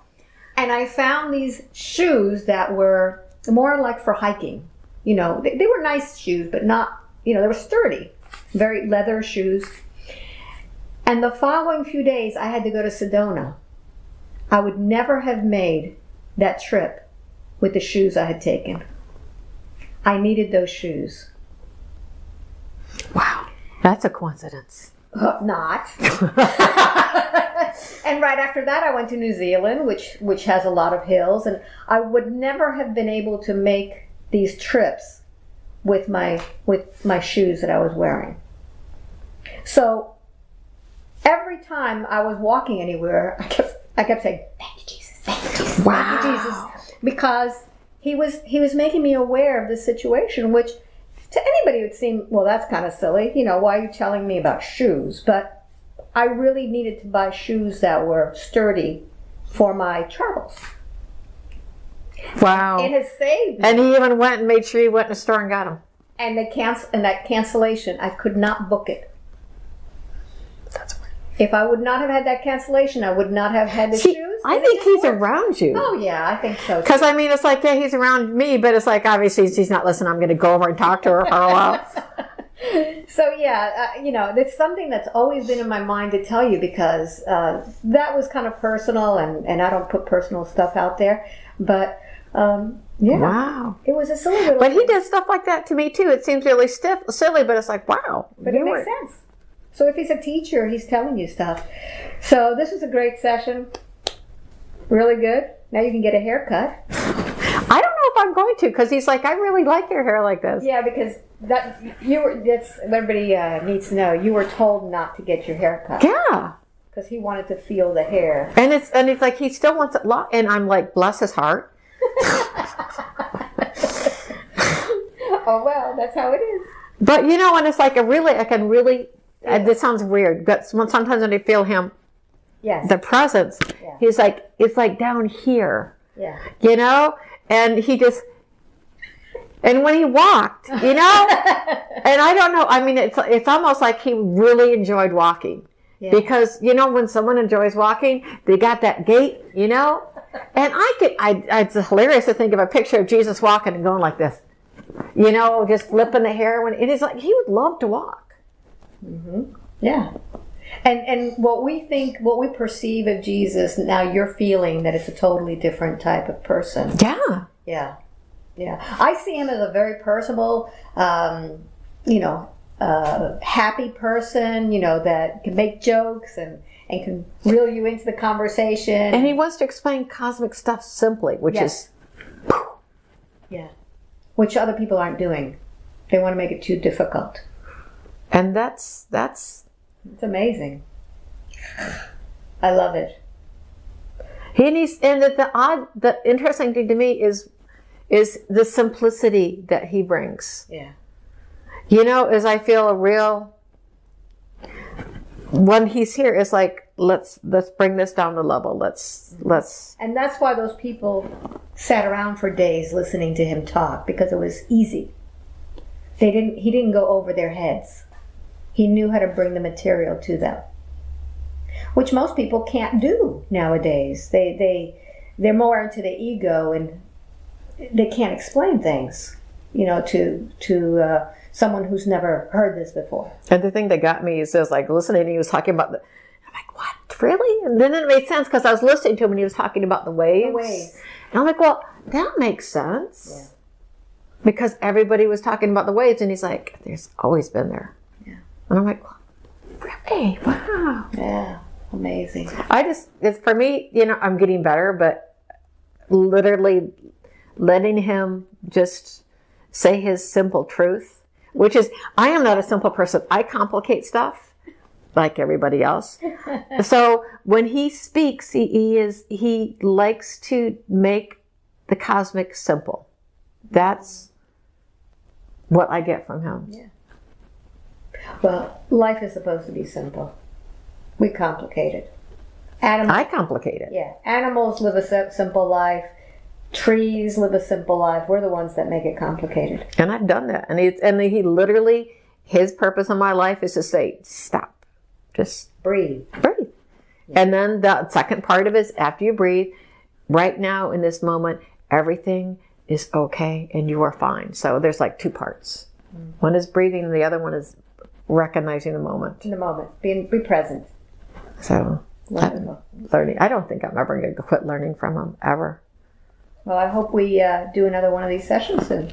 Speaker 2: and I found these shoes that were more like for hiking. You know, they, they were nice shoes, but not, you know, they were sturdy, very leather shoes. And the following few days, I had to go to Sedona. I would never have made that trip with the shoes I had taken. I needed those shoes.
Speaker 1: Wow. That's a coincidence.
Speaker 2: Uh, not. <laughs> and right after that, I went to New Zealand, which which has a lot of hills, and I would never have been able to make these trips with my with my shoes that I was wearing. So every time I was walking anywhere, I kept I kept saying, "Thank you, Jesus. Thank you, Jesus. Thank you, Jesus," because he was he was making me aware of the situation, which to anybody would seem well that's kind of silly you know why are you telling me about shoes but i really needed to buy shoes that were sturdy for my travels
Speaker 1: Wow.
Speaker 2: it has saved me
Speaker 1: And he even went and made sure he went in the store and got them.
Speaker 2: and the cancel and that cancellation i could not book it
Speaker 1: That's weird.
Speaker 2: if i would not have had that cancellation i would not have had the
Speaker 1: See,
Speaker 2: shoes
Speaker 1: I think he's around you.
Speaker 2: oh yeah i think so too.
Speaker 1: Because I mean, it's like, yeah, he's around me, but it's like, obviously, he's not listening. I'm going to go over and talk to her for a while.
Speaker 2: so yeah, uh, you know, it's something that's always been in my mind to tell you because uh, that was kind of personal, and and I don't put personal stuff out there, but um, yeah,
Speaker 1: Wow.
Speaker 2: it was a silly little.
Speaker 1: But he does stuff like that to me too. It seems really stiff, silly, but it's like, wow.
Speaker 2: but it makes sense. So if he's a teacher, he's telling you stuff. So this was a great session. Really good. Now you can get a haircut. <laughs>
Speaker 1: I don't know if I'm going to because he's like, I really like your hair like this.
Speaker 2: Yeah, because that you were. That's everybody uh, needs to know. You were told not to get your hair cut
Speaker 1: Yeah.
Speaker 2: because he wanted to feel the hair.
Speaker 1: And it's and it's like he still wants it long, and I'm like, bless his heart. <laughs> <laughs>
Speaker 2: oh well, that's how it is.
Speaker 1: But you know, and it's like a really, I can really. Uh, this sounds weird, but sometimes when I feel him,
Speaker 2: Yes.
Speaker 1: the presence,
Speaker 2: Yeah.
Speaker 1: he's like, it's like down here,
Speaker 2: yeah.
Speaker 1: you know, and he just. And when he walked, you know, <laughs> and I don't know. I mean, it's it's almost like he really enjoyed walking.
Speaker 2: Yeah.
Speaker 1: Because you know when someone enjoys walking, they got that gait, you know. And I could, I, it's hilarious to think of a picture of Jesus walking and going like this. you know, just flipping the hair when it is like he would love to walk. Mm-hmm.
Speaker 2: Yeah. And and what we think, what we perceive of Jesus, now you're feeling that it's a totally different type of person.
Speaker 1: Yeah.
Speaker 2: Yeah. Yeah. I see him as a very personable, um, you know, uh, happy person, you know, that can make jokes and, and can reel you into the conversation.
Speaker 1: And he wants to explain cosmic stuff simply, which
Speaker 2: Yes.
Speaker 1: is
Speaker 2: yeah. Which other people aren't doing. They want to make it too difficult.
Speaker 1: and that's that's
Speaker 2: It's amazing. I love it.
Speaker 1: he needs and the, the odd the interesting thing to me is is the simplicity that he brings.
Speaker 2: Yeah.
Speaker 1: You know, as I feel a real when he's here, it's like let's let's bring this down to level. Let's let's
Speaker 2: And that's why those people sat around for days listening to him talk because it was easy. They didn't he didn't go over their heads. He knew how to bring the material to them. Which most people can't do nowadays. They they they're more into the ego and they can't explain things, you know, to to uh, someone who's never heard this before.
Speaker 1: And the thing that got me is, is like listening. He was talking about the. I'm like, what? Really? And then it made sense because I was listening to him when he was talking about the waves.
Speaker 2: waves.
Speaker 1: And I'm like, well, that makes sense. Because everybody was talking about the waves, and he's like, there's always been there.
Speaker 2: Yeah.
Speaker 1: And I'm like, really? Wow.
Speaker 2: Yeah, amazing.
Speaker 1: I just, it's for me, you know, I'm getting better, but literally letting him just say his simple truth, which is, I am not a simple person. I complicate stuff like everybody else. <laughs> so when he speaks, he, he is, he likes to make the cosmic simple. That's what I get from him.
Speaker 2: Well, life is supposed to be simple. We complicate it. Animals,
Speaker 1: I complicate it.
Speaker 2: yeah, animals live a simple life. Trees live a simple life. We're the ones that make it complicated.
Speaker 1: And I've done that. And he, and he literally, his purpose in my life is to say, stop. Just
Speaker 2: Breathe.
Speaker 1: breathe. And then the second part of it is after you breathe, right now in this moment, everything is okay and you are fine. So there's like two parts. Mm. One is breathing, and the other one is recognizing the moment.
Speaker 2: In the moment. being be present.
Speaker 1: So
Speaker 2: Wonderful.
Speaker 1: learning. I don't think I'm ever going to quit learning from him ever.
Speaker 2: Well, I hope we uh, do another one of these sessions soon.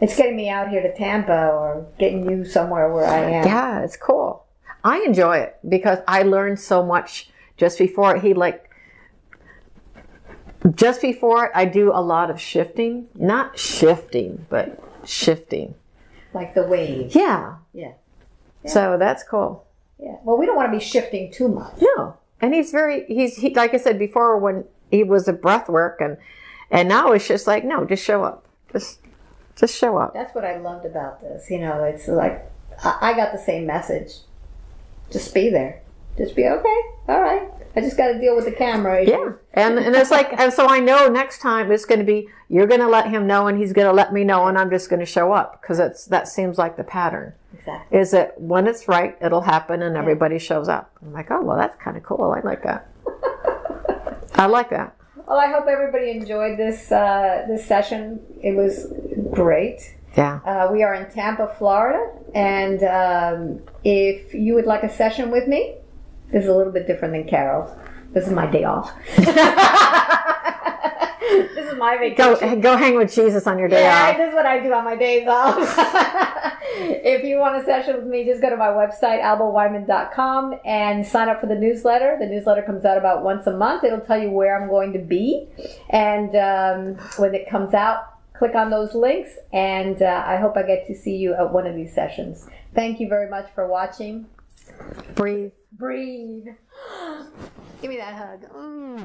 Speaker 2: It's getting me out here to Tampa or getting you somewhere where I am.
Speaker 1: Yeah, it's cool. I enjoy it because I learned so much just before he like just before I do a lot of shifting, not shifting, but shifting.
Speaker 2: Like the wave.
Speaker 1: Yeah.
Speaker 2: Yeah.
Speaker 1: So that's cool.
Speaker 2: Yeah. Well, we don't want to be shifting too much.
Speaker 1: No. And he's very he's he like I said before when he was a breath work and and now it's just like no, just show up. Just just show up.
Speaker 2: That's what I loved about this. You know, it's like I, I got the same message. Just be there. Just be okay. All right. I just got to deal with the camera.
Speaker 1: Yeah, and and it's like, and so I know next time it's going to be you're going to let him know, and he's going to let me know, and I'm just going to show up because it's that seems like the pattern.
Speaker 2: Exactly.
Speaker 1: Is that when it's right, it'll happen, and everybody shows up. I'm like, oh well, that's kind of cool. I like that. <laughs> I like that.
Speaker 2: Well, I hope everybody enjoyed this uh, this session. It was great.
Speaker 1: Yeah.
Speaker 2: Uh, we are in Tampa, Florida, and um, if you would like a session with me, this is a little bit different than Carol's. This is my day off. <laughs> <laughs> this is my vacation.
Speaker 1: Go go hang with Jesus on your day
Speaker 2: Yeah,
Speaker 1: off.
Speaker 2: this is what I do on my days off. <laughs> if you want a session with me, just go to my website, albaweinman.com, and sign up for the newsletter. The newsletter comes out about once a month. It'll tell you where I'm going to be. And um, when it comes out, click on those links. And uh, I hope I get to see you at one of these sessions. Thank you very much for watching.
Speaker 1: Breathe.
Speaker 2: Breathe. <gasps> Give me that hug. Mm.